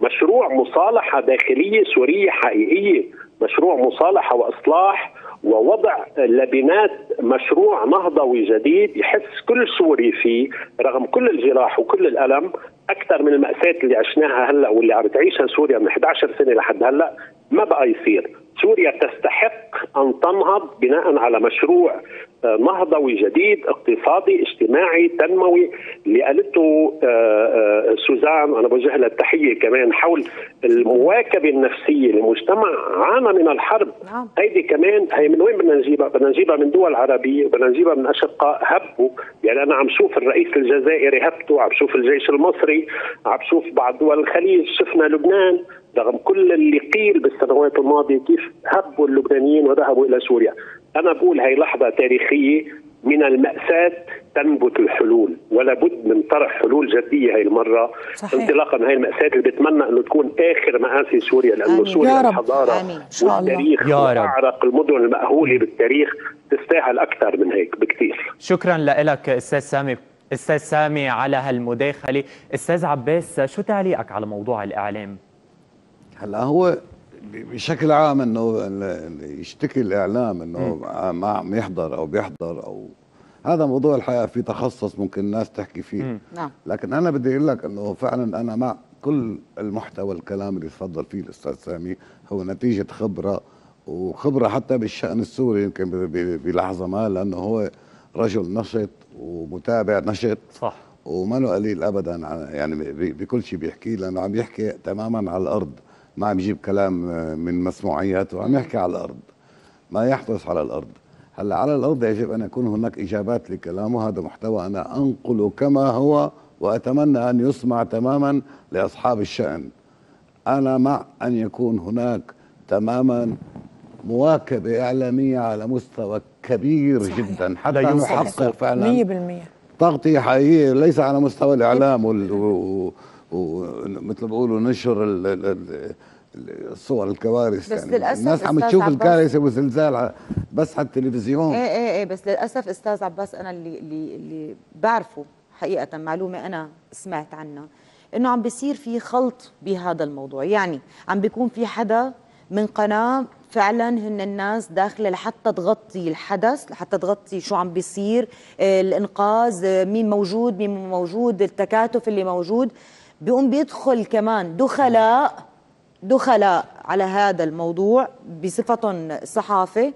مشروع مصالحة داخلية سورية حقيقية مشروع مصالحة وإصلاح ووضع لبنات مشروع نهضوي جديد يحس كل سوري فيه رغم كل الجراح وكل الألم أكثر من المأساة اللي عشناها هلأ واللي عم تعيشها سوريا من 11 سنة لحد هلأ ما بقى يصير. سوريا تستحق أن تنهض بناء على مشروع نهضوي جديد اقتصادي اجتماعي تنموي. اللي قالته آه، آه، سوزان أنا بوجه لها التحية كمان حول المواكبة النفسية لمجتمع عانى من الحرب. نعم. هيدي كمان هي من وين بدنا نجيبها؟ بدنا نجيبها من دول عربية بدنا نجيبها من أشقاء هبوا. يعني أنا عم شوف الرئيس الجزائري هبته عم شوف الجيش المصري عم شوف بعض دول الخليج. شفنا لبنان رغم كل اللي قيل بالسنوات الماضية كيف هبوا اللبنانيين وذهبوا إلى سوريا. أنا بقول هي لحظة تاريخية من المأساة تنبت الحلول ولا بد من طرح حلول جدية هاي المرة صحيح. انطلاقا من هاي المأساة اللي بتمنى أنه تكون آخر مآسي سوريا لأنه آمين. سوريا الحضارة والتاريخ وأعرق المدن المأهولة بالتاريخ تستاهل أكثر من هيك بكثير. شكرا لك أستاذ سامي أستاذ سامي على هالمداخلة. أستاذ عباس شو تعليقك على موضوع الإعلام؟ هلأ هو بشكل عام إنه يشتكي الإعلام إنه ما عم يحضر أو بيحضر أو هذا موضوع الحقيقة في تخصص ممكن الناس تحكي فيه. نعم. لكن أنا بدي أقول لك إنه فعلا أنا مع كل المحتوى الكلام اللي تفضل فيه الأستاذ سامي هو نتيجة خبرة وخبرة حتى بالشأن السوري يمكن بلحظة ما لأنه هو رجل نشط ومتابع نشط. صح. وما له قليل ابدا يعني بكل شيء بيحكي لأنه عم يحكي تماما على الأرض. ما عم يجيب كلام آه، من مسموعيات وعم يحكي على الأرض. ما يحدث على الأرض. هلأ على الأرض يجب أن يكون هناك إجابات لكلامه. هذا محتوى أنا أنقله كما هو وأتمنى أن يسمع تماما لأصحاب الشأن. أنا مع أن يكون هناك تماما مواكبة إعلامية على مستوى كبير صحيح. جدا. حتى نحقق فعلا 100% تغطية حقيقية ليس على مستوى الإعلام وال... ومثل بيقولوا نشر الصور الكوارث. بس يعني للأسف الناس عم تشوف الكارثة والزلزال بس على التلفزيون. إيه إيه إيه بس للأسف أستاذ عباس أنا اللي اللي اللي بعرفه حقيقة معلومة أنا سمعت عنها إنه عم بيصير في خلط بهذا الموضوع. يعني عم بيكون في حدا من قناة فعلا هن الناس داخلة لحتى تغطي الحدث لحتى تغطي شو عم بيصير آه، الإنقاذ آه، مين موجود مين مو موجود التكاتف اللي موجود. بيقوم بيدخل كمان دخلاء دخلاء على هذا الموضوع بصفتهم صحافة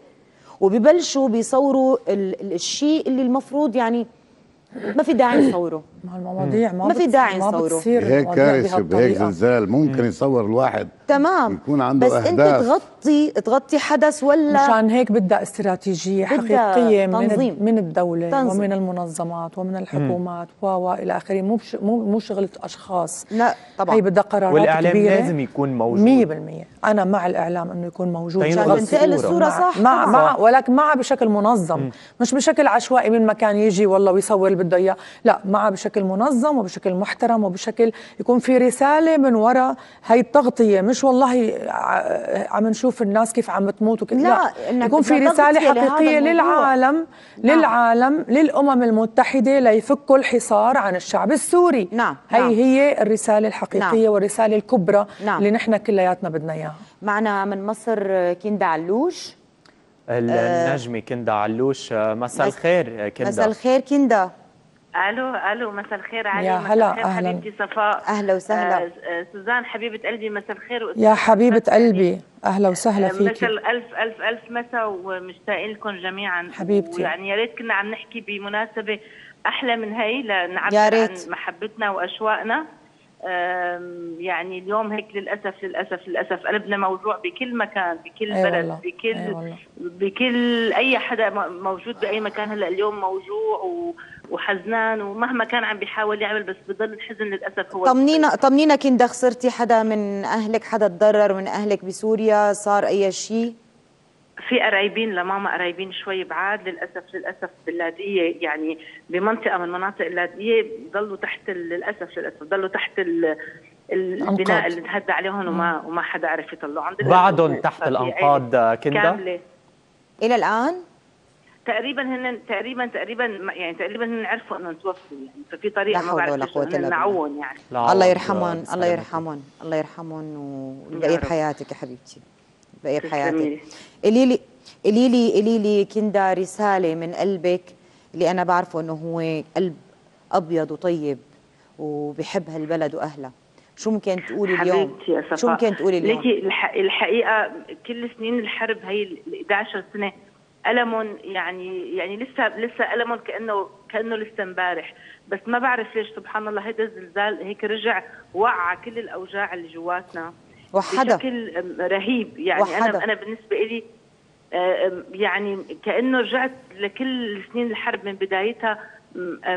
وبيبلشوا بيصوروا ال- ال- الشيء اللي المفروض يعني ما في داعي نصوره. ما المواضيع ما, ما في داعي نصوره. هيك كارثة بهيك. زلزال. ممكن يصور الواحد تمام. يكون عنده بس أهداف. انت تغطي تغطي حدث ولا مشان هيك بدها استراتيجية بدها حقيقية من تنظيم. من الدولة تنظيم. ومن المنظمات ومن الحكومات و و إلى آخره. مو بش مو مو شغلة أشخاص. لا طبعا. هي بدها قرارات والإعلام كبيرة. لازم يكون موجود. 100% أنا مع الإعلام إنه يكون موجود. طيب شغل نقل تنتقل الصورة. الصورة مع صح مع. مع ولكن معها بشكل منظم. مش بشكل عشوائي من مكان يجي والله ويصور اللي بده إياه. لا معها بشكل منظم وبشكل محترم وبشكل يكون في رسالة من وراء هي التغطية مش والله عم نشوف الناس كيف عم تموت وكذا لا، لا, يكون في رسالة حقيقية. للعالم نعم. للعالم للأمم المتحدة ليفكوا الحصار عن الشعب السوري نعم، هي نعم. هي الرسالة الحقيقية نعم. والرسالة الكبرى نعم. اللي نحن كلياتنا بدنا إياها معنا من مصر كندا علوش النجمة كندا علوش آه، مساء مس- الخير آه، كندا مساء الخير كندا ألو ألو مساء الخير علي يا مساء هلا، الخير أهلاً. حبيبتي صفاء أهلا وسهلا. آه، آه، سوزان حبيبة قلبي مساء الخير يا حبيبة. قلبي أهلا وسهلا آه، فيكي مساء الف ألف ألف مساء ومشتاقين لكم جميعا حبيبتي. ويعني يا ريت كنا عم نحكي بمناسبة أحلى من هي لنعبر عن. محبتنا واشواقنا يعني اليوم هيك للأسف للأسف للأسف قلبنا موجوع بكل مكان بكل أي بلد والله، بكل أي والله. بكل أي حدا موجود بأي مكان هلأ اليوم موجوع و- وحزنان ومهما كان عم بيحاول يعمل بس بضل الحزن للأسف هو طمنينا طمنينا كندا خسرتي حدا من أهلك حدا تضرر من أهلك بسوريا؟ صار أي شيء في قرايبين لماما قرايبين شوي بعاد للاسف للأسف باللاذقيه يعني بمنطقة من مناطق اللاذقيه ضلوا تحت ال- للاسف للأسف ضلوا تحت ال البناء. اللي انهد عليهم وما وما حدا عرف يطلعوا عند بعدهم تحت وفي الأنقاض، عيلة كندا؟ كاملة. إلى الآن؟ تقريبا هن تقريبا تقريبا يعني تقريبا هن عرفوا انهم توفوا يعني ففي طريقة ما بعرف. نعوهم يعني الله يرحمهم الله. يرحمهم الله يرحمهم والبقيه. بحياتك يا حبيبتي بقية تسلمي بحياتك لي. قولي لي قولي لي قولي لي كندا رسالة من قلبك اللي أنا بعرفه إنه هو قلب أبيض وطيب وبحب هالبلد واهلها شو ممكن تقولي اليوم حبيبتي يا صفاء شو ممكن تقولي اليوم ليكي الح... الحقيقة كل سنين الحرب هي ال 11 سنة ألم يعني يعني لسه لسه ألم كأنه كأنه لسه امبارح بس ما بعرف ليش سبحان الله هيدا الزلزال هيك رجع وعى كل الأوجاع اللي جواتنا وحدا بشكل رهيب يعني وحدا. أنا أنا بالنسبة لي يعني كأنه رجعت لكل سنين الحرب من بدايتها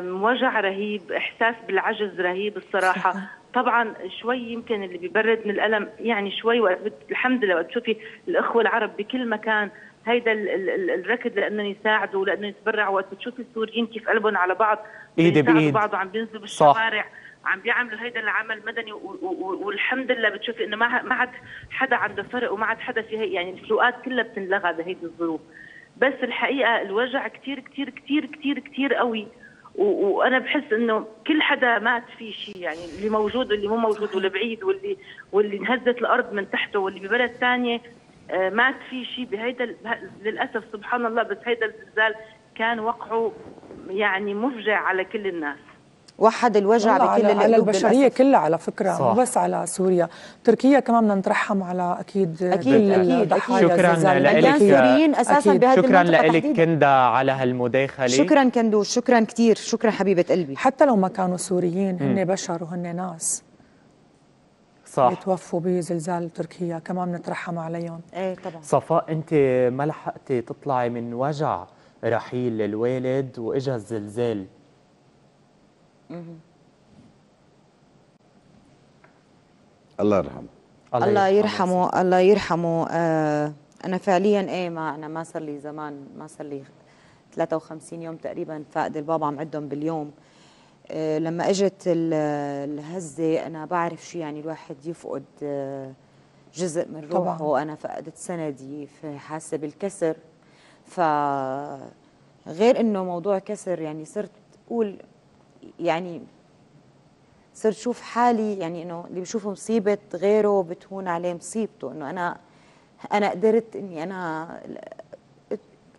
وجع رهيب إحساس بالعجز رهيب الصراحة صحيح. طبعا شوي يمكن اللي بيبرد من الألم يعني شوي وقت الحمد لله وقت تشوفي الأخوة العرب بكل مكان هيدا ال- ال- ال- الركض لأنه يساعدوا لأنه يتبرعوا. وقت بتشوفي السوريين كيف قلبهم على بعض بيساعدوا بإيد. بعض وعم بينزلوا. بالشوارع عم بيعملوا هيدا العمل مدني والحمد لله بتشوفي إنه ما ما عاد حدا عنده فرق وما عاد حدا في يعني الفروقات كلها بتنلغى بهيدي الظروف. بس الحقيقة الوجع كتير كتير كتير كتير كتير قوي. وأنا بحس إنه كل حدا مات فيه شيء يعني اللي موجود واللي مو موجود واللي بعيد واللي واللي انهزت الأرض من تحته واللي ببلد ثانية. مات فيه شيء بهيدا للأسف سبحان الله بس هيدا الزلزال كان وقعه يعني مفجع على كل الناس وحد الوجع بكل على, على البشرية للأسف. كلها على فكرة صح. مو بس على سوريا تركيا كمان بدنا نترحم على أكيد أكيد، كل أكيد،. شكراً. مليان سوريين أساسا. بهذه شكرا لك. كندا على هالمداخلة شكرا كندوش شكرا كثير شكرا حبيبة قلبي حتى لو ما كانوا سوريين هن بشر وهن ناس صح. يتوفوا بزلزال تركيا كمان بنترحم عليهم. إيه طبعا. صفاء أنت ما لحقتي تطلعي من وجع رحيل الوالد وإجا الزلزال؟ الله يرحمه. الله يرحمه. الله يرحمه. آه أنا فعليا إيه ما أنا ما صار لي زمان ما صار لي 53 يوم تقريبا فاقد البابا عم عدهم باليوم. آه لما اجت ال- الهزة أنا بعرف شو يعني الواحد يفقد آه جزء من روحه. وأنا فقدت سندي فحاسه بالكسر. ف غير إنه موضوع كسر يعني صرت أقول يعني صرت شوف حالي يعني إنه اللي بشوف مصيبة غيره بتهون عليه مصيبته. إنه أنا أنا قدرت إني أنا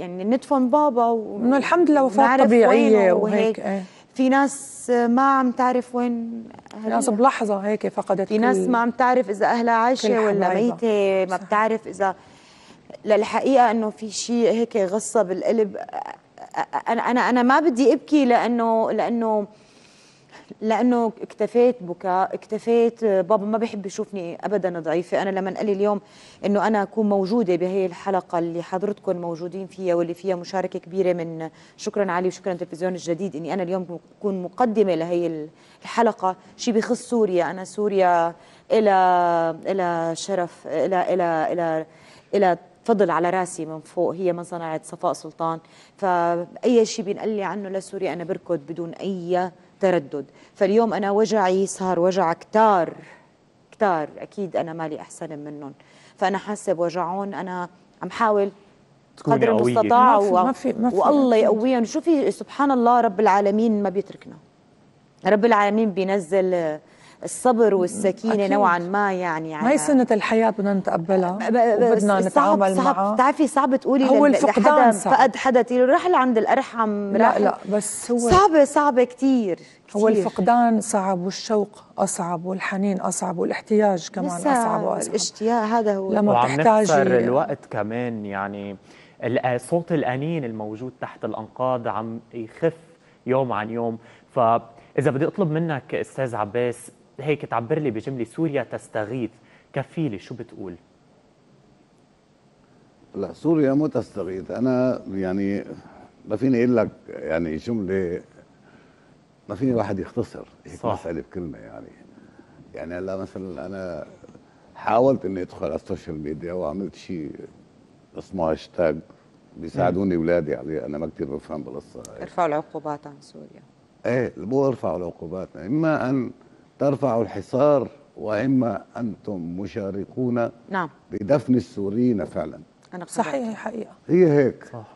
يعني ندفن بابا إنه الحمد لله وفاة طبيعية وهيك. إيه. في ناس ما عم تعرف وين في ناس بلحظة هيك فقدت في ناس ما عم تعرف إذا أهلها عايشة ولا ميتة ما بتعرف اذا للحقيقة إنه في شيء هيك غصة بالقلب. أنا أنا أنا ما بدي أبكي لأنه لأنه لأنه اكتفيت بكاء اكتفيت بابا ما بيحب يشوفني ابدا ضعيفة. أنا لما قال لي اليوم إنه أنا أكون موجودة بهي الحلقة اللي حضرتكم موجودين فيها واللي فيها مشاركة كبيرة من شكرا علي وشكرا تلفزيون الجديد إني أنا اليوم اكون مقدمة لهي الحلقة. شيء بخص سوريا. أنا سوريا إلي إلي شرف إلي إلي إلي إلى فضل على رأسي من فوق. هي من صنعت صفاء سلطان. فأي شيء بينقال لي عنه لسوريا أنا بركض بدون أي تردد. فاليوم أنا وجعي صار وجع كتار كتار. أكيد أنا مالي أحسن منهم. فأنا حاسة بوجعهم. أنا عم حاول قدر المستطاع ما في ما في والله يقويهم. شوفي سبحان الله رب العالمين ما بيتركنا. رب العالمين بينزل الصبر والسكينة أكيد. نوعا ما يعني ما هي سنة الحياة بدنا نتقبلها؟ وبدنا نتعامل صعب. معها. بتعرفي صعب تقولي هو الفقدان صعب. فقد حدا راح لعند الأرحم لا لا بس هو صعبه صعبه كثير هو الفقدان صعب والشوق أصعب والحنين أصعب والاحتياج كمان أصعب وأصعب. الاشتياق هذا هو. لما تحتاجي الوقت كمان يعني صوت الأنين الموجود تحت الأنقاض عم يخف يوم عن يوم. فإذا بدي أطلب منك أستاذ عباس هيك تعبر لي بجملة سوريا تستغيث. كفيلي شو بتقول؟ لا سوريا مو تستغيث. أنا يعني ما فيني أقول لك يعني جملة ما فيني واحد يختصر هيك صح. مسألة بكلمة يعني. يعني هلا مثلا أنا حاولت إني أدخل على ال social media وعملت شيء اسمه هاشتاج بيساعدوني اولادي عليه. أنا ما كثير بفهم بالقصة ارفعوا العقوبات عن سوريا. إيه مو ارفعوا العقوبات. إما أن ترفعوا الحصار وإما أنتم مشاركون نعم. بدفن السوريين فعلا. أنا صحيح حقيقة. هي هيك. صح.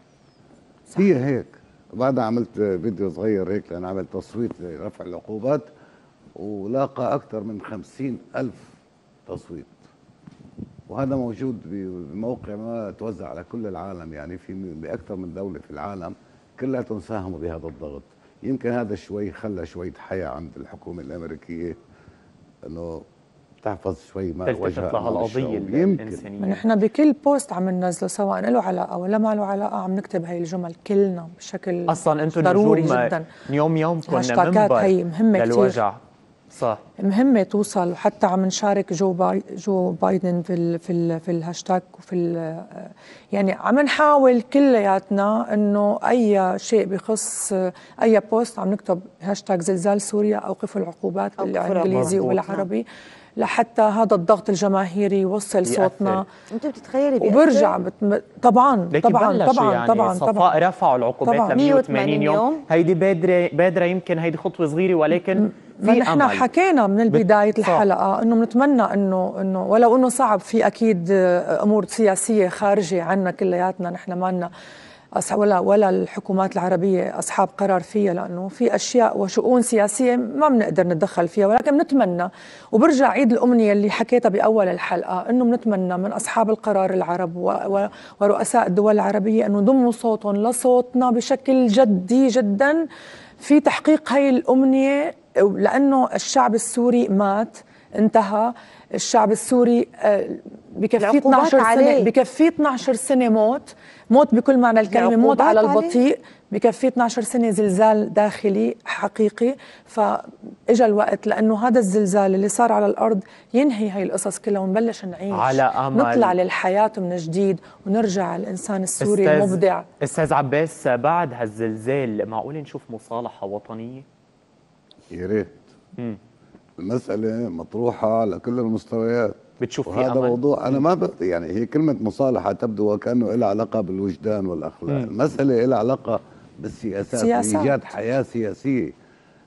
صح. هي هيك. وبعدها عملت فيديو صغير هيك لأن عملت تصويت لرفع العقوبات ولاقى أكثر من خمسين ألف تصويت. وهذا موجود بموقع ما توزع على كل العالم يعني في بأكثر من دولة في العالم كلها ساهموا بهذا الضغط. يمكن هذا شوي خلى شوية حياة عند الحكومة الأمريكية أنه تحفظ شوي ما وجه لها القضية الإنسانية. نحن بكل post عم ننزله سواء له علاقة ولا ما له علاقة عم نكتب هي الجمل كلنا بشكل أصلا أنتم ضروري جدا. يوم يوم كنا منبر هي مهمة للوجع. كتير. صح. مهمه توصل وحتى عم نشارك جو باي جو بايدن في ال في ال في الهاشتاج وفي يعني عم نحاول كلياتنا إنه أي شيء بخص أي post عم نكتب هاشتاج زلزال سوريا اوقفوا العقوبات بالإنجليزي والعربي لحتى هذا الضغط الجماهيري يوصل صوتنا. أنت بتتخيلي وبرجع بت... طبعا طبعا طبعا يعني طبعا صفاء رفعوا العقوبات ل 180 يوم, يوم. هيدي بادره بادره يمكن هيدي خطوة صغيرة ولكن في نحن حكينا من بدايه الحلقة إنه بنتمنى إنه إنه ولو إنه صعب في أكيد أمور سياسية خارجة عنا كلياتنا نحن ما لنا ولا ولا الحكومات العربية أصحاب قرار فيها لأنه في أشياء وشؤون سياسية ما بنقدر نتدخل فيها ولكن بنتمنى وبرجع عيد الأمنية اللي حكيتها بأول الحلقة إنه بنتمنى من أصحاب القرار العرب ورؤساء الدول العربية إنه يضموا صوتهم لصوتنا بشكل جدي جدا في تحقيق هي الأمنية لأنه الشعب السوري مات انتهى. الشعب السوري آه، بكفية 12 سنة بكفية 12 سنة موت. موت بكل معنى الكلمة موت على البطيء. بكفية 12 سنة زلزال داخلي حقيقي. فاجى الوقت لأنه هذا الزلزال اللي صار على الأرض ينهي هاي القصص كلها ونبلش نعيش. على أمل. نطلع للحياة من جديد ونرجع الانسان السوري أستاذ المبدع. أستاذ عباس بعد هالزلزال معقول نشوف مصالحة وطنية؟ يا ريت. المسألة مطروحة على كل المستويات. بتشوف في هذا موضوع أنا ما ب... يعني هي كلمة مصالحة تبدو وكأنه لها علاقة بالوجدان والأخلاق. م. المسألة لها علاقة بالسياسات سياسات. ايجاد حياة سياسية.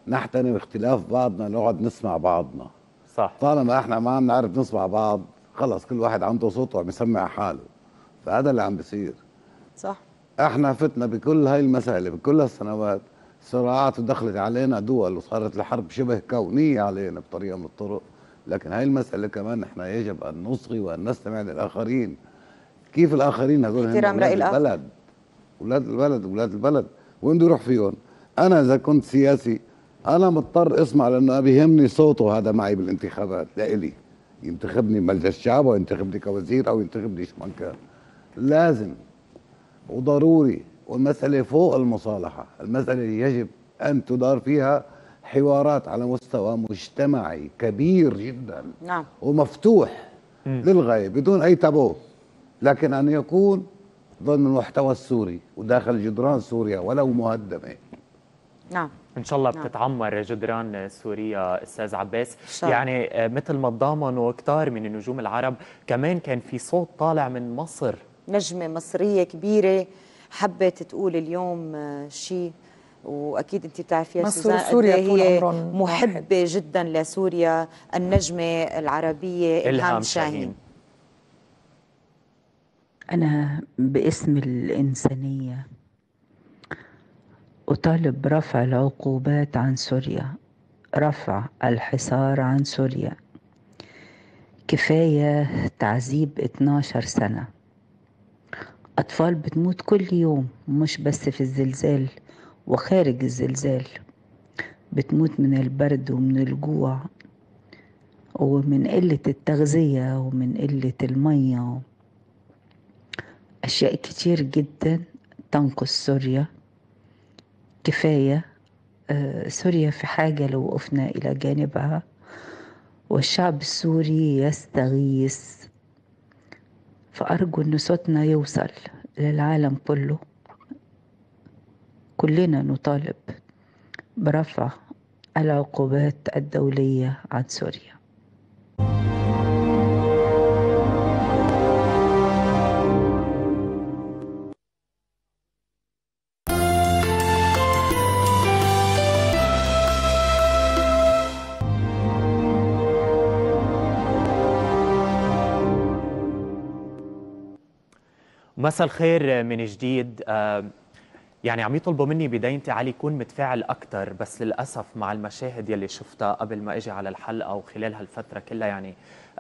نحترم اختلاف بعضنا نقعد نسمع بعضنا. صح. طالما إحنا ما عم نعرف نسمع بعض خلص كل واحد عنده صوته عم يسمع حاله. فهذا اللي عم بيصير. صح. إحنا فتنا بكل هاي المسألة بكل هالسنوات صراعات ودخلت علينا دول وصارت الحرب شبه كونية علينا بطريقة من الطرق. لكن هاي المسألة كمان إحنا يجب أن نصغي وأن نستمع للآخرين. كيف الآخرين هذول هم أولاد. البلد؟ أولاد البلد أولاد البلد. وين بده يروح فيهم؟ أنا إذا كنت سياسي أنا مضطر أسمع لأنه بيهمني صوته هذا معي بالانتخابات. لإلي ينتخبني مجلس الشعب أو ينتخبني كوزير أو ينتخبني شو ما كان. لازم. وضروري. والمسألة فوق المصالحة المسألة يجب أن تدار فيها حوارات على مستوى مجتمعي كبير جدا نعم. ومفتوح للغاية بدون أي تابو. لكن أن يكون ضمن المحتوى السوري وداخل جدران سوريا ولو مهدمة. نعم. إن شاء الله نعم. بتتعمر جدران سوريا أستاذ عباس. شاء. يعني آه، مثل ما تضامنوا كتار من النجوم العرب كمان كان في صوت طالع من مصر. نجمة مصرية كبيرة حبت تقول اليوم آه، شيء وأكيد أنت بتعرفيها سوزان قد وسوريا إيه طول هي عمرهم محبة واحد. جدا لسوريا. النجمة العربية إلهام شاهين. أنا باسم الإنسانية أطالب برفع العقوبات عن سوريا رفع الحصار عن سوريا. كفاية تعذيب 12 سنة. أطفال بتموت كل يوم مش بس في الزلزال وخارج الزلزال. بتموت من البرد ومن الجوع ومن قلة التغذية ومن قلة المية. أشياء كتير جدا تنقص سوريا. كفاية آه، سوريا في حاجة لو وقفنا إلى جانبها. والشعب السوري يستغيث فأرجو أن صوتنا يوصل للعالم كله. كلنا نطالب برفع العقوبات الدولية عن سوريا. مساء الخير من جديد. آه، يعني عم يطلبوا مني بدايتي علي يكون متفاعل أكثر بس للأسف مع المشاهد يلي شفتها قبل ما أجي على الحلقة وخلال هالفترة كلها يعني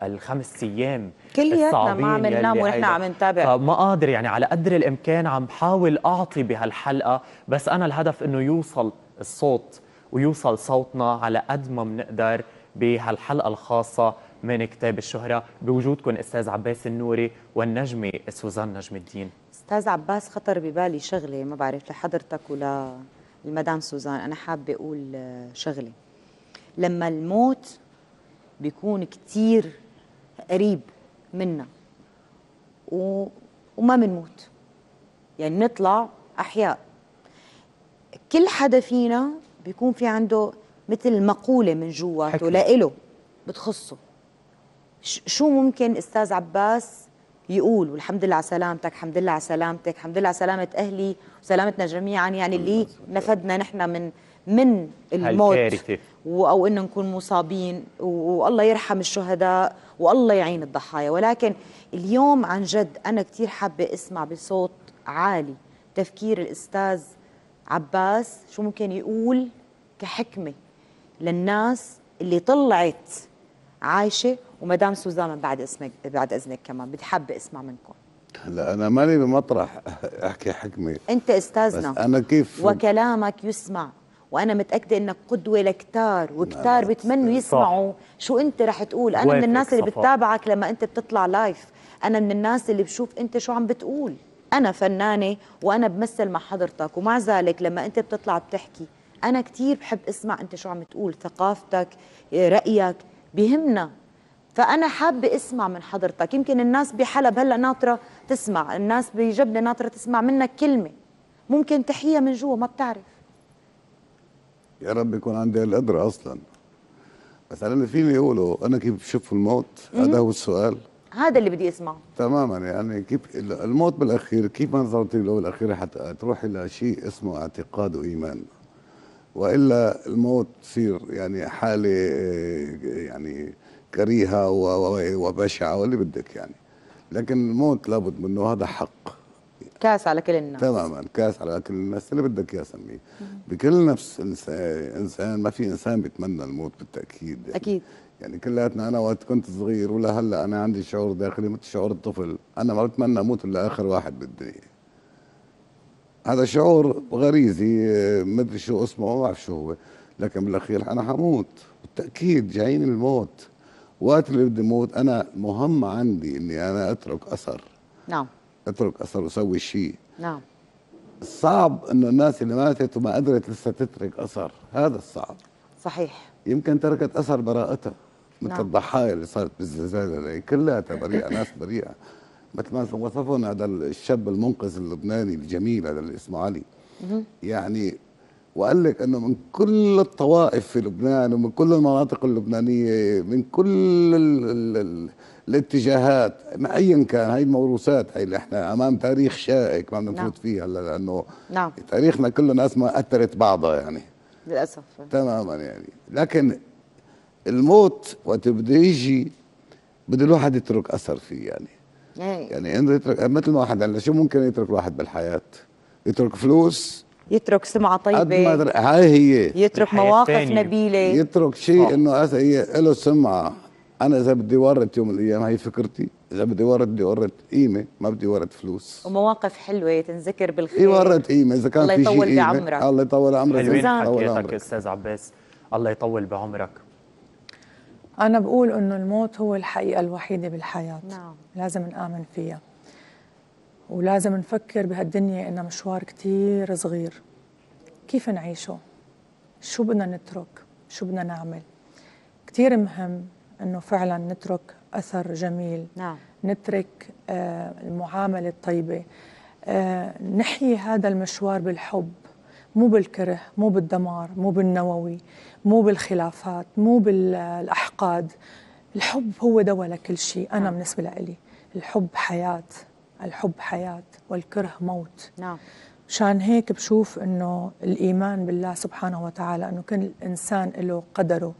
الخمس أيام كلياتنا ما عم ننام ونحن عم نتابع. فما قادر يعني على قدر الإمكان عم بحاول أعطي بهالحلقة بس أنا الهدف إنه يوصل الصوت ويوصل صوتنا على قد ما بنقدر بهالحلقة الخاصة. من كتاب الشهرة بوجودكم أستاذ عباس النوري والنجمة سوزان نجم الدين. أستاذ عباس خطر ببالي شغلة ما بعرف لحضرتك ولا المدام سوزان. أنا حابة أقول آه، شغلة. لما الموت بيكون كتير قريب منا و... وما بنموت. يعني نطلع أحياء. كل حدا فينا بيكون في عنده مثل مقولة من جواته. لإله بتخصه. شو ممكن أستاذ عباس يقول؟ والحمد لله على سلامتك الحمد لله على سلامتك الحمد لله على سلامة أهلي وسلامتنا جميعا. يعني اللي نفدنا نحن من من الموت أو انه نكون مصابين. والله يرحم الشهداء والله يعين الضحايا. ولكن اليوم عن جد أنا كثير حابة أسمع بصوت عالي تفكير الأستاذ عباس. شو ممكن يقول كحكمة للناس اللي طلعت عايشة ومدام سوزان من بعد اسمك بعد اذنك كمان بدي حابه اسمع منكم. لا أنا ماني بمطرح أحكي حكمة أنت بس استاذنا أنا كيف؟ وكلامك يسمع. وأنا متأكدة إنك قدوة لكتار وكتار. بتمنوا يسمعوا شو أنت رح تقول. أنا من الناس اللي. بتتابعك لما أنت بتطلع لايف أنا من الناس اللي بشوف أنت شو عم بتقول. أنا فنانة وأنا بمثل مع حضرتك ومع ذلك لما أنت بتطلع بتحكي أنا كتير بحب أسمع أنت شو عم تقول ثقافتك رأيك بيهمنا فأنا حابة أسمع من حضرتك. يمكن الناس بحلب هلا ناطرة تسمع. الناس بجبنة ناطرة تسمع منك كلمة. ممكن تحية من جوا ما بتعرف. يا رب يكون عندي القدرة أصلا. بس أنا فيني يقولوا أنا كيف بشوف الموت؟ هذا هو السؤال. هذا اللي بدي أسمعه. تماما يعني كيف الموت بالأخير كيف نظرتي له بالاخير حتى تروح إلى شيء اسمه اعتقاد وإيمان. وإلا الموت تصير يعني حالة آه، يعني كريهة وبشعة واللي بدك يعني. لكن الموت لابد منه هذا حق. كاس على كل الناس. تماما كاس على كل الناس اللي بدك إياه سميه. بكل نفس إنسان ما في إنسان بيتمنى الموت بالتأكيد. يعني أكيد. يعني كلياتنا أنا وقت كنت صغير ولا هلا أنا عندي شعور داخلي مثل شعور الطفل. أنا ما بتمنى أموت إلا آخر واحد بالدنيا. هذا شعور غريزي ما ادري شو اسمه ما بعرف شو هو. لكن بالأخير أنا حموت. بالتأكيد جايين الموت. وقت اللي بدي موت أنا مهم عندي إني أنا أترك أثر. نعم. أترك أثر وأسوي شيء. نعم. الصعب إنه الناس اللي ماتت وما قدرت لسه تترك أثر هذا الصعب. صحيح. يمكن تركت أثر براءتها مثل نعم. الضحايا اللي صارت بالزلزال كلها بريئه ناس بريئة. مثل ما وصفهم هذا الشاب المنقذ اللبناني الجميل هذا اللي اسمه علي يعني وقال لك إنه من كل الطوائف في لبنان ومن كل المناطق اللبنانية من كل ال ال ال الاتجاهات ايا كان هاي الموروثات هاي اللي إحنا أمام تاريخ شائك ما بدنا نفوت نعم. فيه هلا لأنه نعم. تاريخنا كله ناس ما أثرت بعضها يعني للأسف تماما يعني لكن الموت وقت بده يجي بده الواحد يترك أثر فيه يعني أي. يعني إنه يترك مثل ما واحد هلا شو ممكن يترك الواحد بالحياة يترك فلوس يترك سمعة طيبة قد ما هاي هي. يترك مواقف تانية. نبيلة. يترك شيء إنه هي له سمعة. أنا إذا بدي ورد يوم من الأيام هي فكرتي إذا بدي ورد بدي ورد قيمة ما بدي ورد فلوس. ومواقف حلوة تنذكر بالخير. يورد قيمة إذا كان في شيء الله يطول بعمرك. الله يطول عمرك. حلوين حكيتك أستاذ عباس. الله يطول بعمرك. أنا بقول إنه الموت هو الحقيقة الوحيدة بالحياة. نعم. لازم نآمن فيها. ولازم نفكر بهالدنيا إنها مشوار كتير صغير. كيف نعيشه؟ شو بدنا نترك؟ شو بدنا نعمل؟ كتير مهم إنه فعلا نترك أثر جميل. نعم. نترك آه المعاملة الطيبة. آه نحيي هذا المشوار بالحب. مو بالكره مو بالدمار مو بالنووي مو بالخلافات مو بالأحقاد. الحب هو دواء لكل شيء. أنا نعم. بالنسبة لي الحب حياة. الحب حياة والكره موت. نعم. مشان هيك بشوف إنه الإيمان بالله سبحانه وتعالى إنه كل إنسان له قدره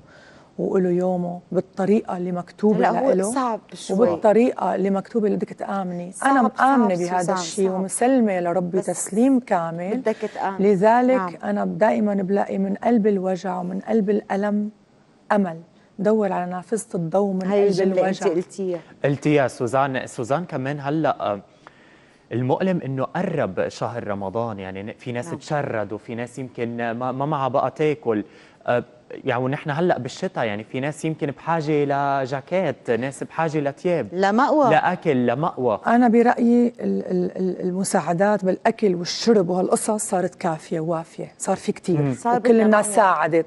وله يومه بالطريقة اللي مكتوبة له صعب شوي. وبالطريقة اللي مكتوبة اللي بدك تآمني. أنا مآمنة بهذا الشيء ومسلمة لربي تسليم كامل. بدك تآمن. لذلك نعم. أنا دائما بلاقي من قلب الوجع ومن قلب الألم أمل. دور على نافذة الضوء من هاي قلب الوجع. انت قلتيها. قلتيها سوزان. سوزان كمان هلأ المؤلم إنه قرب شهر رمضان يعني في ناس نعم. تشرد وفي ناس يمكن ما, ما معها بقى تاكل. يعني ونحن هلأ بالشتاء يعني في ناس يمكن بحاجة لجاكيت، ناس بحاجة لثياب لمأوى لاكل لمأوى أنا برأيي المساعدات بالأكل والشرب وهالقصص صارت كافية ووافية، صار في كثير صار كل الناس ساعدت.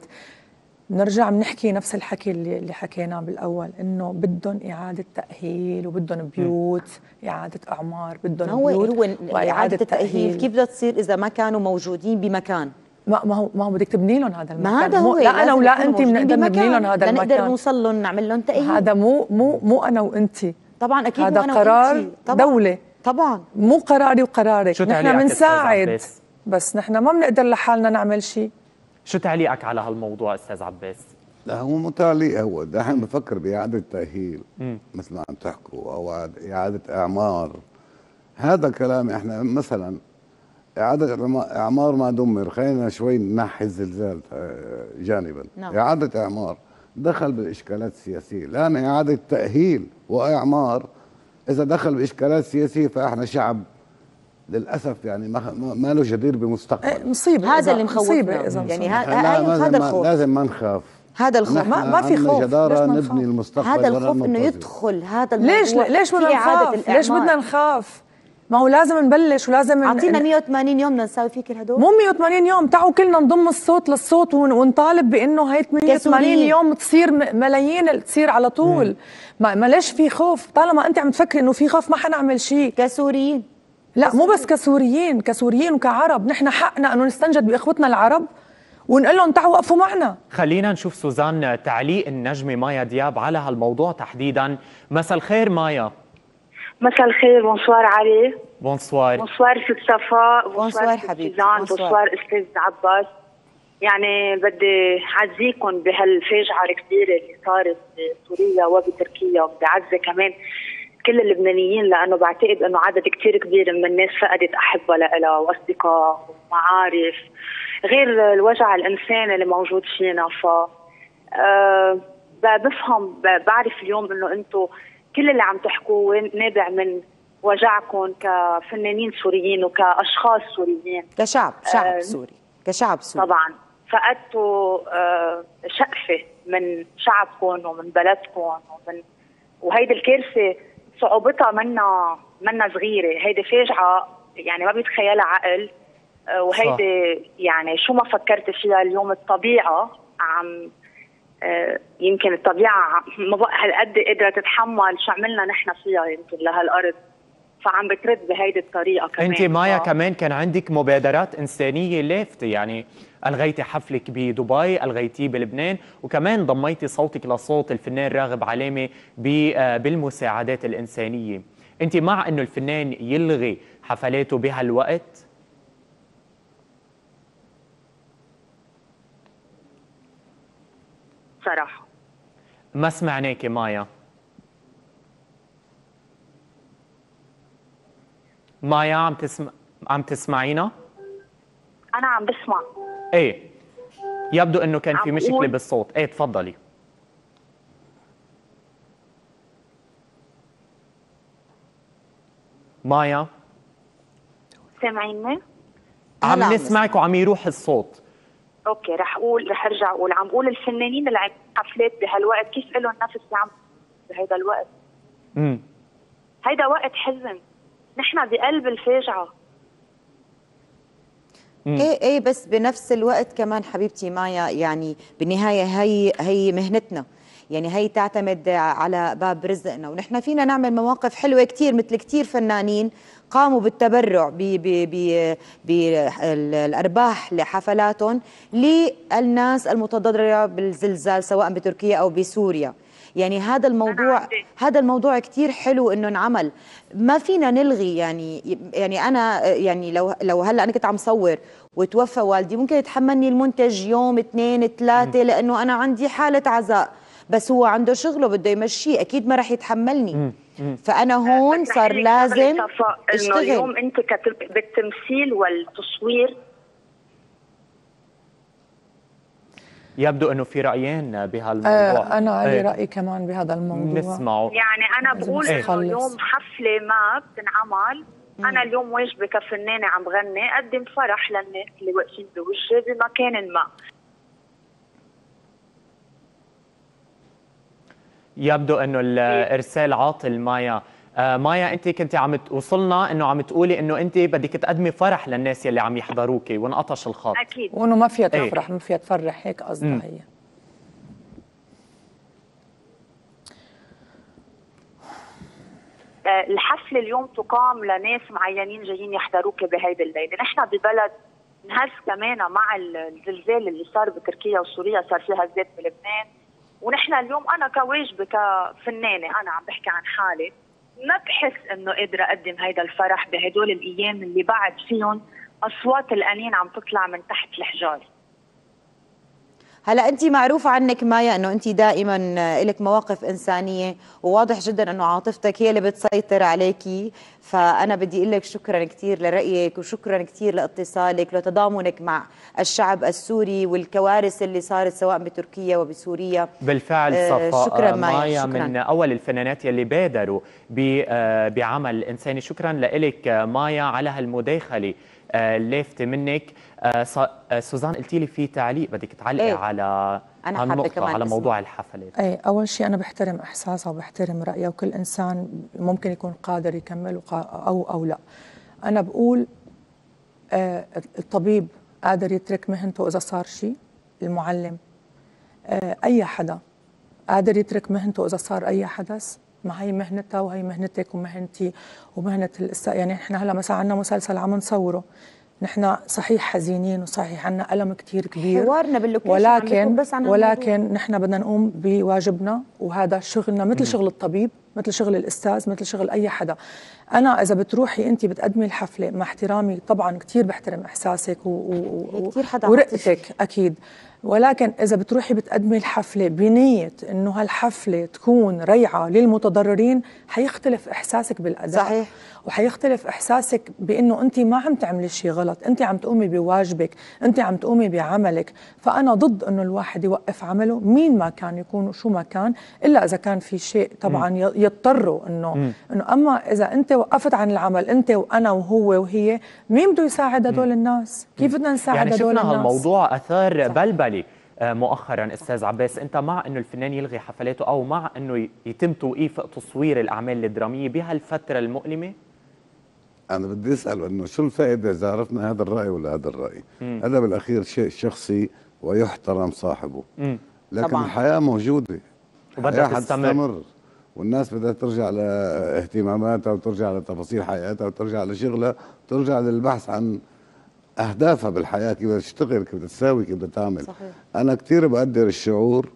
بنرجع بنحكي نفس الحكي اللي اللي حكيناه بالأول إنه بدهم إعادة تأهيل وبدهم بيوت إعادة أعمار بدهم هو بيوت هو إعادة التأهيل كيف بدها تصير إذا ما كانوا موجودين بمكان؟ ما ما هو ما هو بدك تبني لهم هذا المكان. ما هذا هو لا أنا ولا انت بنقدر نبني لهم هذا المكان. نقدر نوصل لهم نعمل لهم تأهيل. هذا مو مو مو أنا وانت طبعا أكيد هذا مو أنا قرار وإنتي. طبعا. دولة. طبعا. مو قراري وقرارك. نحن بنساعد. عباس؟ بس نحن ما بنقدر لحالنا نعمل شيء. شو تعليقك على هالموضوع أستاذ عباس؟ لا هو مو تعليق هو دحين بفكر بإعادة تأهيل. مثل ما عم تحكوا أو اعاده إعمار هذا كلام إحنا مثلا إعادة إعمار ما دمر خلينا شوي ننحي الزلزال آه، جانبا نعم. إعادة إعمار دخل بالإشكالات السياسية لأن إعادة تأهيل وإعمار إذا دخل بإشكالات سياسية فإحنا شعب للأسف يعني ما ما له جدير بمستقبل. مصيبة. هذا اللي مخوفنا. يعني يعني هذا الخوف. لازم ما نخاف. هذا الخوف ما, ما في خوف. جدارة نبني المستقبل هذا الخوف إنه يدخل هذا ليش ليش بدنا نخاف؟ ليش بدنا نخاف؟ ما هو لازم نبلش ولازم أعطينا 180 يوم بدنا نساوي فيه كل هدول مو 180 يوم. تعوا كلنا نضم الصوت للصوت ونطالب بإنه هي 180 يوم تصير ملايين تصير على طول. ما, ما ليش في خوف؟ طالما أنت عم تفكري إنه في خوف ما حنعمل شيء. كسوريين. لا مو بس كسوريين كسوريين وكعرب. نحن حقنا أنه نستنجد بإخوتنا العرب ونقول لهم تعوا وقفوا معنا. خلينا نشوف سوزان تعليق النجمة مايا دياب على هالموضوع تحديدا. مساء الخير مايا. مساء الخير bonsoir علي. bonsoir. bonsoir ست صفاء bonsoir حبيبتي bonsoir. أستاذ عباس. يعني بدي أعزيكم بهالفاجعة الكبيرة اللي صارت بسوريا وبتركيا وبعزي كمان. كل اللبنانيين لأنه بعتقد إنه عدد كثير كبير من الناس فقدت أحبة لها وأصدقاء ومعارف غير الوجع الإنساني اللي موجود فينا. ف أه بفهم بعرف اليوم إنه أنتم كل اللي عم تحكوه نابع من وجعكم كفنانين سوريين وكأشخاص سوريين. كشعب شعب أه سوري كشعب سوري. طبعا. فقدتوا أه شقفة من شعبكم ومن بلدكم ومن وهيدي الكارثة صعوبتها منا منا صغيرة. هيدي فاجعة يعني ما بيتخيلها عقل. آه، وهيدي يعني شو ما فكرت فيها اليوم الطبيعة عم آه، يمكن الطبيعة ما بقى هالقد قادره تتحمل شو عملنا نحن فيها يمكن لهالأرض. فعم بترد بهيدي الطريقة كمان. انت مايا ف... كمان كان عندك مبادرات إنسانية لافته يعني ألغيتي حفلك بدبي ألغيتيه بلبنان وكمان ضميتي صوتك لصوت الفنان راغب علامه آه، بالمساعدات الإنسانية. أنت مع إنه الفنان يلغي حفلاته بهالوقت؟ صراحة. ما سمعناك مايا. مايا عم تسمع عم تسمعينا؟ أنا عم بسمع. إيه. يبدو إنه كان في مشكلة بالصوت، إيه تفضلي. مايا؟ سامعيني؟ عم نسمعك وعم يروح الصوت. أوكي رح أقول رح أرجع أقول. عم بقول الفنانين اللي عم حفلات بهالوقت كيف لهم نفس عم بهيدا الوقت؟ امم هيدا وقت حزن. نحن بقلب الفاجعة. إيه إيه بس بنفس الوقت كمان حبيبتي مايا يعني بالنهاية هي هي مهنتنا. يعني هي تعتمد على باب رزقنا. ونحن فينا نعمل مواقف حلوة كثير مثل كثير فنانين قاموا بالتبرع بالارباح لحفلاتهم للناس المتضررة بالزلزال سواء بتركيا أو بسوريا. يعني هذا الموضوع هذا الموضوع كثير حلو إنه انعمل. ما فينا نلغي يعني يعني أنا يعني لو لو هلأ أنا كنت عم صور وتوفى والدي ممكن يتحملني المنتج يوم اثنين ثلاثة لأنه أنا عندي حالة عزاء. بس هو عنده شغله بده يمشيه. أكيد ما رح يتحملني. فأنا هون صار لازم أشتغل. اليوم أنت بالتمثيل والتصوير يبدو أنه في رأيين بهالموضوع. آه أنا عندي إيه. راي كمان بهذا الموضوع. نسمعه. يعني أنا بقول إنه اليوم حفلة ما بتنعمل. أنا اليوم واجبه كفنانه عم غني أقدم فرح للناس اللي واقفين بوجهي بمكان ما. يبدو أنه الارسال عاطل مايا آه مايا انت كنت عم وصلنا انه عم تقولي انه انت بدك تقدمي فرح للناس يلي عم يحضروكي وانقطش الخط. أكيد. وإنه ما فيها إيه. تفرح ما فيها تفرح هيك قصدها هي. آه، الحفلة اليوم تقام لناس معينين جايين يحضروك بهيدي الليلة. نحن ببلد انهز كمان مع الزلزال اللي صار بتركيا وسوريا صار فيها زيت بلبنان. ونحن اليوم أنا كواجبة كفنانة أنا عم بحكي عن حالي. ما بحس إنه قادرة أقدم هيدا الفرح بهدول الأيام اللي بعد فيهم أصوات الانين عم تطلع من تحت الحجار. هلا انت معروف عنك مايا انه انت دائما لك مواقف إنسانية وواضح جدا إنه عاطفتك هي اللي بتسيطر عليكي فأنا بدي أقول لك شكرا كثير لرأيك وشكرا كثير لإتصالك لتضامنك مع الشعب السوري والكوارث اللي صارت سواء بتركيا وبسوريا. بالفعل آه، صفاء شكرا مايا, مايا شكرا. من أول الفنانات يلي بادروا آه، بعمل إنساني. شكرا لك مايا على هالمداخلة اللافته منك. آه، آه، سوزان قلتي لي في تعليق بدك تعلقي إيه؟ على أنا حابة كمان على موضوع الحفلات. اي أول شيء أنا بحترم احساسها وبحترم رايها وكل إنسان ممكن يكون قادر يكمل أو أو لا. أنا بقول آه الطبيب قادر يترك مهنته إذا صار شيء المعلم. آه أي حدا قادر يترك مهنته إذا صار أي حدث ما هي مهنتها وهي مهنتك ومهنتي ومهنة يعني إحنا هلا مثلا عندنا مسلسل عم نصوره. نحن صحيح حزينين وصحيح عنا ألم كتير كبير. حوارنا باللوكيشن ولكن بس عن ولكن نحن بدنا نقوم بواجبنا وهذا شغلنا مثل شغل الطبيب مثل شغل الأستاذ مثل شغل أي حدا. أنا إذا بتروحي انت بتقدمي الحفلة مع احترامي طبعا كثير بحترم إحساسك و... و... كثير حدا ورقتك أكيد. ولكن إذا بتروحي بتقدمي الحفلة بنية إنه هالحفلة تكون ريعة للمتضررين حيختلف إحساسك بالأداء. صحيح. وحيختلف إحساسك بإنه أنت ما عم تعملي شيء غلط أنت عم تقومي بواجبك أنت عم تقومي بعملك. فأنا ضد إنه الواحد يوقف عمله مين ما كان يكون وشو ما كان إلا إذا كان في شيء طبعا يضطروا إنه إنه أما إذا أنت وقفت عن العمل أنت وأنا وهو وهي مين بده يساعد هدول الناس؟ كيف بدنا نساعد يعني هدول شفنا الناس؟ هالموضوع أثار بلبله آه، مؤخرا أستاذ عباس أنت مع إنه الفنان يلغي حفلاته أو مع إنه يتم توقيف تصوير الأعمال الدرامية بهالفترة المؤلمة أنا بدي أسأل إنه شو الفائدة إذا عرفنا هذا الرأي ولا هذا الرأي مم. هذا بالأخير شيء شخصي ويحترم صاحبه مم. لكن طبعا. الحياة موجودة وبدها تستمر والناس بدها ترجع لاهتماماتها وترجع لتفاصيل حياتها وترجع لشغلها وترجع للبحث عن أهدافها بالحياة كيف بدها تشتغل كيف بدها تساوي كيف بدها تعمل صحيح. أنا كثير بقدر الشعور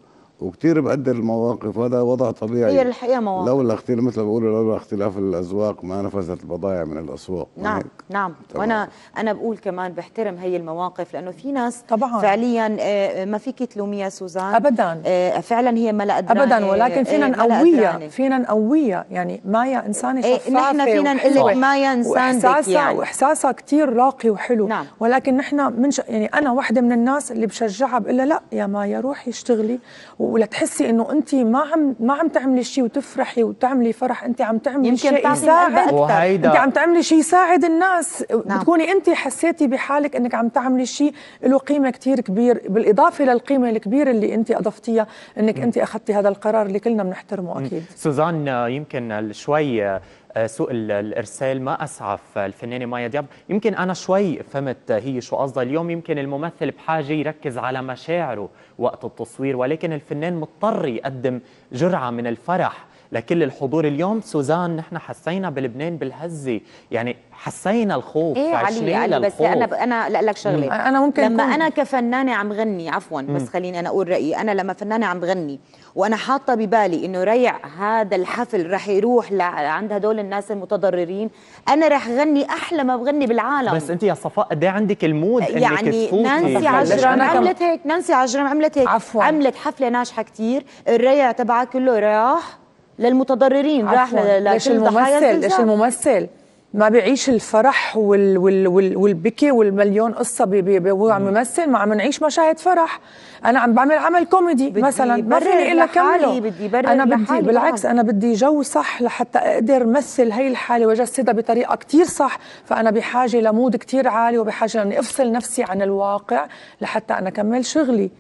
وكثير بقدر المواقف وهذا وضع طبيعي. هي الحقيقة مواقف. لولا اختلاف مثل ما بقولوا لولا اختلاف الأذواق ما نفذت البضائع من الأسواق. نعم وهيك. نعم. طبعا. وأنا أنا بقول كمان بحترم هي المواقف لأنه في ناس طبعا. فعليا آه، ما فيك تلوميها سوزان. ابدا. آه، فعلا هي ما ابدا ولكن فينا نقويها فينا نقويها. يعني مايا انسانه إيه، شفافه نحن فينا نقول لك مايا إنسان واحساسها يعني. وإحساسها كثير راقي وحلو. نعم. ولكن نحن من ش... يعني أنا وحده من الناس اللي بشجعها بقول لها لا يا مايا روحي اشتغلي. ولا تحسي إنه أنت ما عم ما عم تعملي شيء وتفرحي وتعملي فرح أنت عم تعملي شيء يساعد. أنت عم تعملي شيء يساعد الناس. نعم. بتكوني أنت حسيتي بحالك إنك عم تعملي شيء له قيمة كثير كبير بالإضافة للقيمة الكبيرة اللي أنت أضفتيها إنك أنت أخذتي هذا القرار اللي كلنا بنحترمه أكيد. سوزان يمكن شوي آه، سوء الإرسال ما أسعف الفنانة مايا دياب. يمكن أنا شوي فهمت هي شو قصدها. اليوم يمكن الممثل بحاجة يركز على مشاعره وقت التصوير ولكن الفنان مضطر يقدم جرعة من الفرح لكل الحضور. اليوم سوزان نحن حسينا بلبنان بالهزة. يعني حسينا الخوف إيه علي علي بس الخوف. أنا أنا لا لك شغلة. أنا ممكن لما أنا كفنانة عم غني عفوا بس خليني أنا أقول رأيي. أنا لما فنانة عم بغني وأنا حاطة ببالي إنه ريع هذا الحفل رح يروح لعند هدول الناس المتضررين. أنا رح غني أحلى ما بغني بالعالم. بس أنت يا صفاء قد إيه عندك المود يعني إنك تفوتي؟ نانسي عجرم عملت هيك نانسي عجرم عملت هيك. عفوا. عملت حفلة ناجحة كثير الريع تبعها كله راح للمتضررين راح ليش الممثل؟ ليش الممثل؟ ما بيعيش الفرح وال وال وال والبكي والمليون قصة بي بي وهو عم يمثل ما عم نعيش مشاهد فرح. أنا عم بعمل عمل كوميدي مثلا ما فيني إلا كمله. بدي أنا بدي بالعكس أنا بدي جو صح لحتى أقدر مثل هي الحالة واجسدها بطريقة كتير صح. فأنا بحاجة ل mood كتير عالي وبحاجة لاني أفصل نفسي عن الواقع لحتى أنا أكمل شغلي.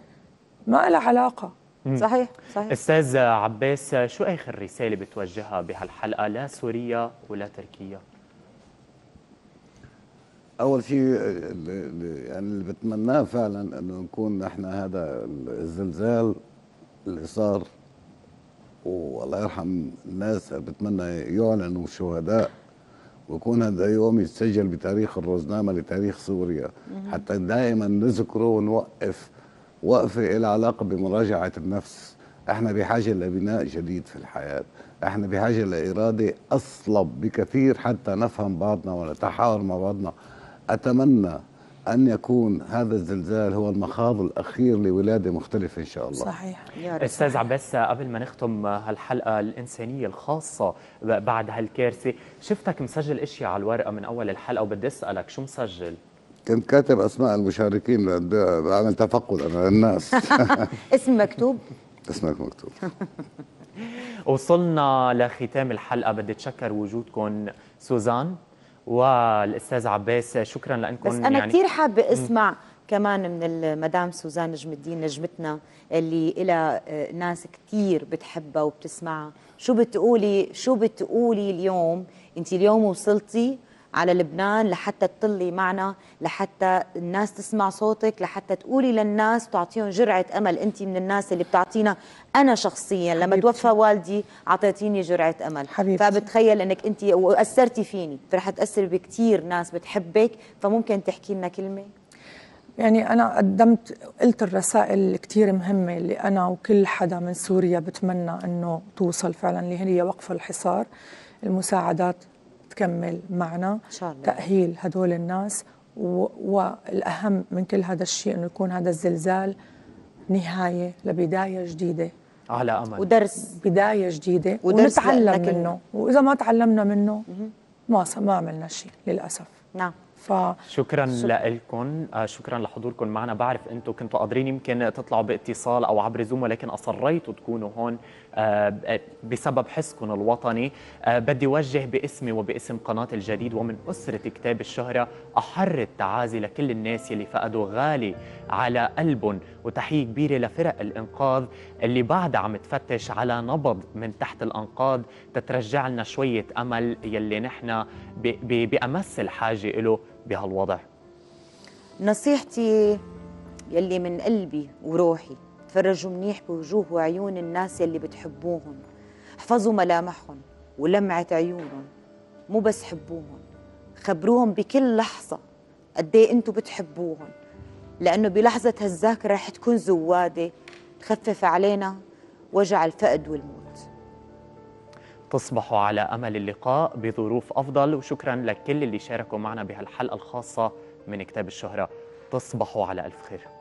ما لها علاقة. صحيح صحيح. أستاذ عباس شو آخر رسالة بتوجهها بهالحلقة؟ لا سوريا ولا تركيا أول شيء يعني اللي بتمناه فعلا إنه نكون نحن هذا الزلزال اللي صار والله يرحم الناس بتمنى يعلنوا شهداء ويكون هذا يوم يتسجل بتاريخ الروزنامة لتاريخ سوريا. حتى دائما نذكره ونوقف وقفه لها علاقة بمراجعة النفس. إحنا بحاجة لبناء جديد في الحياة. إحنا بحاجة لإرادة أصلب بكثير حتى نفهم بعضنا ونتحاور مع بعضنا. أتمنى أن يكون هذا الزلزال هو المخاض الأخير لولادة مختلفة إن شاء الله. صحيح. يا أستاذ عباس قبل ما نختم هالحلقة الإنسانية الخاصة بعد هالكارثة شفتك مسجل أشياء على الورقة من أول الحلقة؟ وبدي أسألك شو مسجل؟ كنت كاتب أسماء المشاركين بعمل تفقد أنا للناس. اسم مكتوب؟ اسمك مكتوب. وصلنا لختام الحلقة. بدي أتشكر وجودكم سوزان. والأستاذ عباس شكرا لأنكم بس أنا يعني كثير حابة أسمع كمان من المدام سوزان نجم الدين نجمتنا اللي لها آه، ناس كثير بتحبها وبتسمعها. شو بتقولي؟ شو بتقولي اليوم؟ انت اليوم وصلتي على لبنان لحتى تطلي معنا لحتى الناس تسمع صوتك لحتى تقولي للناس تعطيهم جرعة أمل. أنت من الناس اللي بتعطينا. أنا شخصيا لما حبيبتي. توفى والدي أعطيتيني جرعة أمل. حبيبتي. فبتخيل أنك أنت وأثرتي فيني. فرح تأثر بكثير ناس بتحبك. فممكن تحكي لنا كلمة؟ يعني أنا قدمت قلت الرسائل كتير مهمة اللي أنا وكل حدا من سوريا بتمنى أنه توصل فعلا اللي هي وقف الحصار المساعدات تكمل معنا إن شاء الله. تأهيل هدول الناس و... والأهم من كل هذا الشيء أنه يكون هذا الزلزال نهاية لبداية جديدة. على أمل. ودرس. بداية جديدة. ودرس ونتعلم ال- منه. وإذا ما تعلمنا منه ما ص- ما عملنا شيء للأسف. نعم. ف شكرا لكم شكرا لحضوركم معنا. بعرف أنتم كنتوا قادرين يمكن تطلعوا بإتصال أو عبر زوم ولكن أصريتوا تكونوا هون. آه، بسبب حسكم الوطني آه، بدي وجه باسمي وباسم قناة الجديد ومن أسرة كتاب الشهرة أحر التعازي لكل الناس يلي فقدوا غالي على قلبهم وتحية كبيرة لفرق الإنقاذ اللي بعدها عم تفتش على نبض من تحت الأنقاض تترجع لنا شوية أمل يلي نحن ب- ب- بأمس الحاجة له بهالوضع. نصيحتي يلي من قلبي وروحي تفرجوا منيح بوجوه وعيون الناس يلي بتحبوهم. احفظوا ملامحهم ولمعة عيونهم مو بس حبوهم خبروهم بكل لحظة قد إيه أنتوا بتحبوهم. لأنه بلحظة هالذاكرة رح تكون زوادة تخفف علينا وجع الفقد والموت. تصبحوا على أمل اللقاء بظروف أفضل وشكرا لكل اللي شاركوا معنا بهالحلقة الخاصة من كتاب الشهرة. تصبحوا على ألف خير.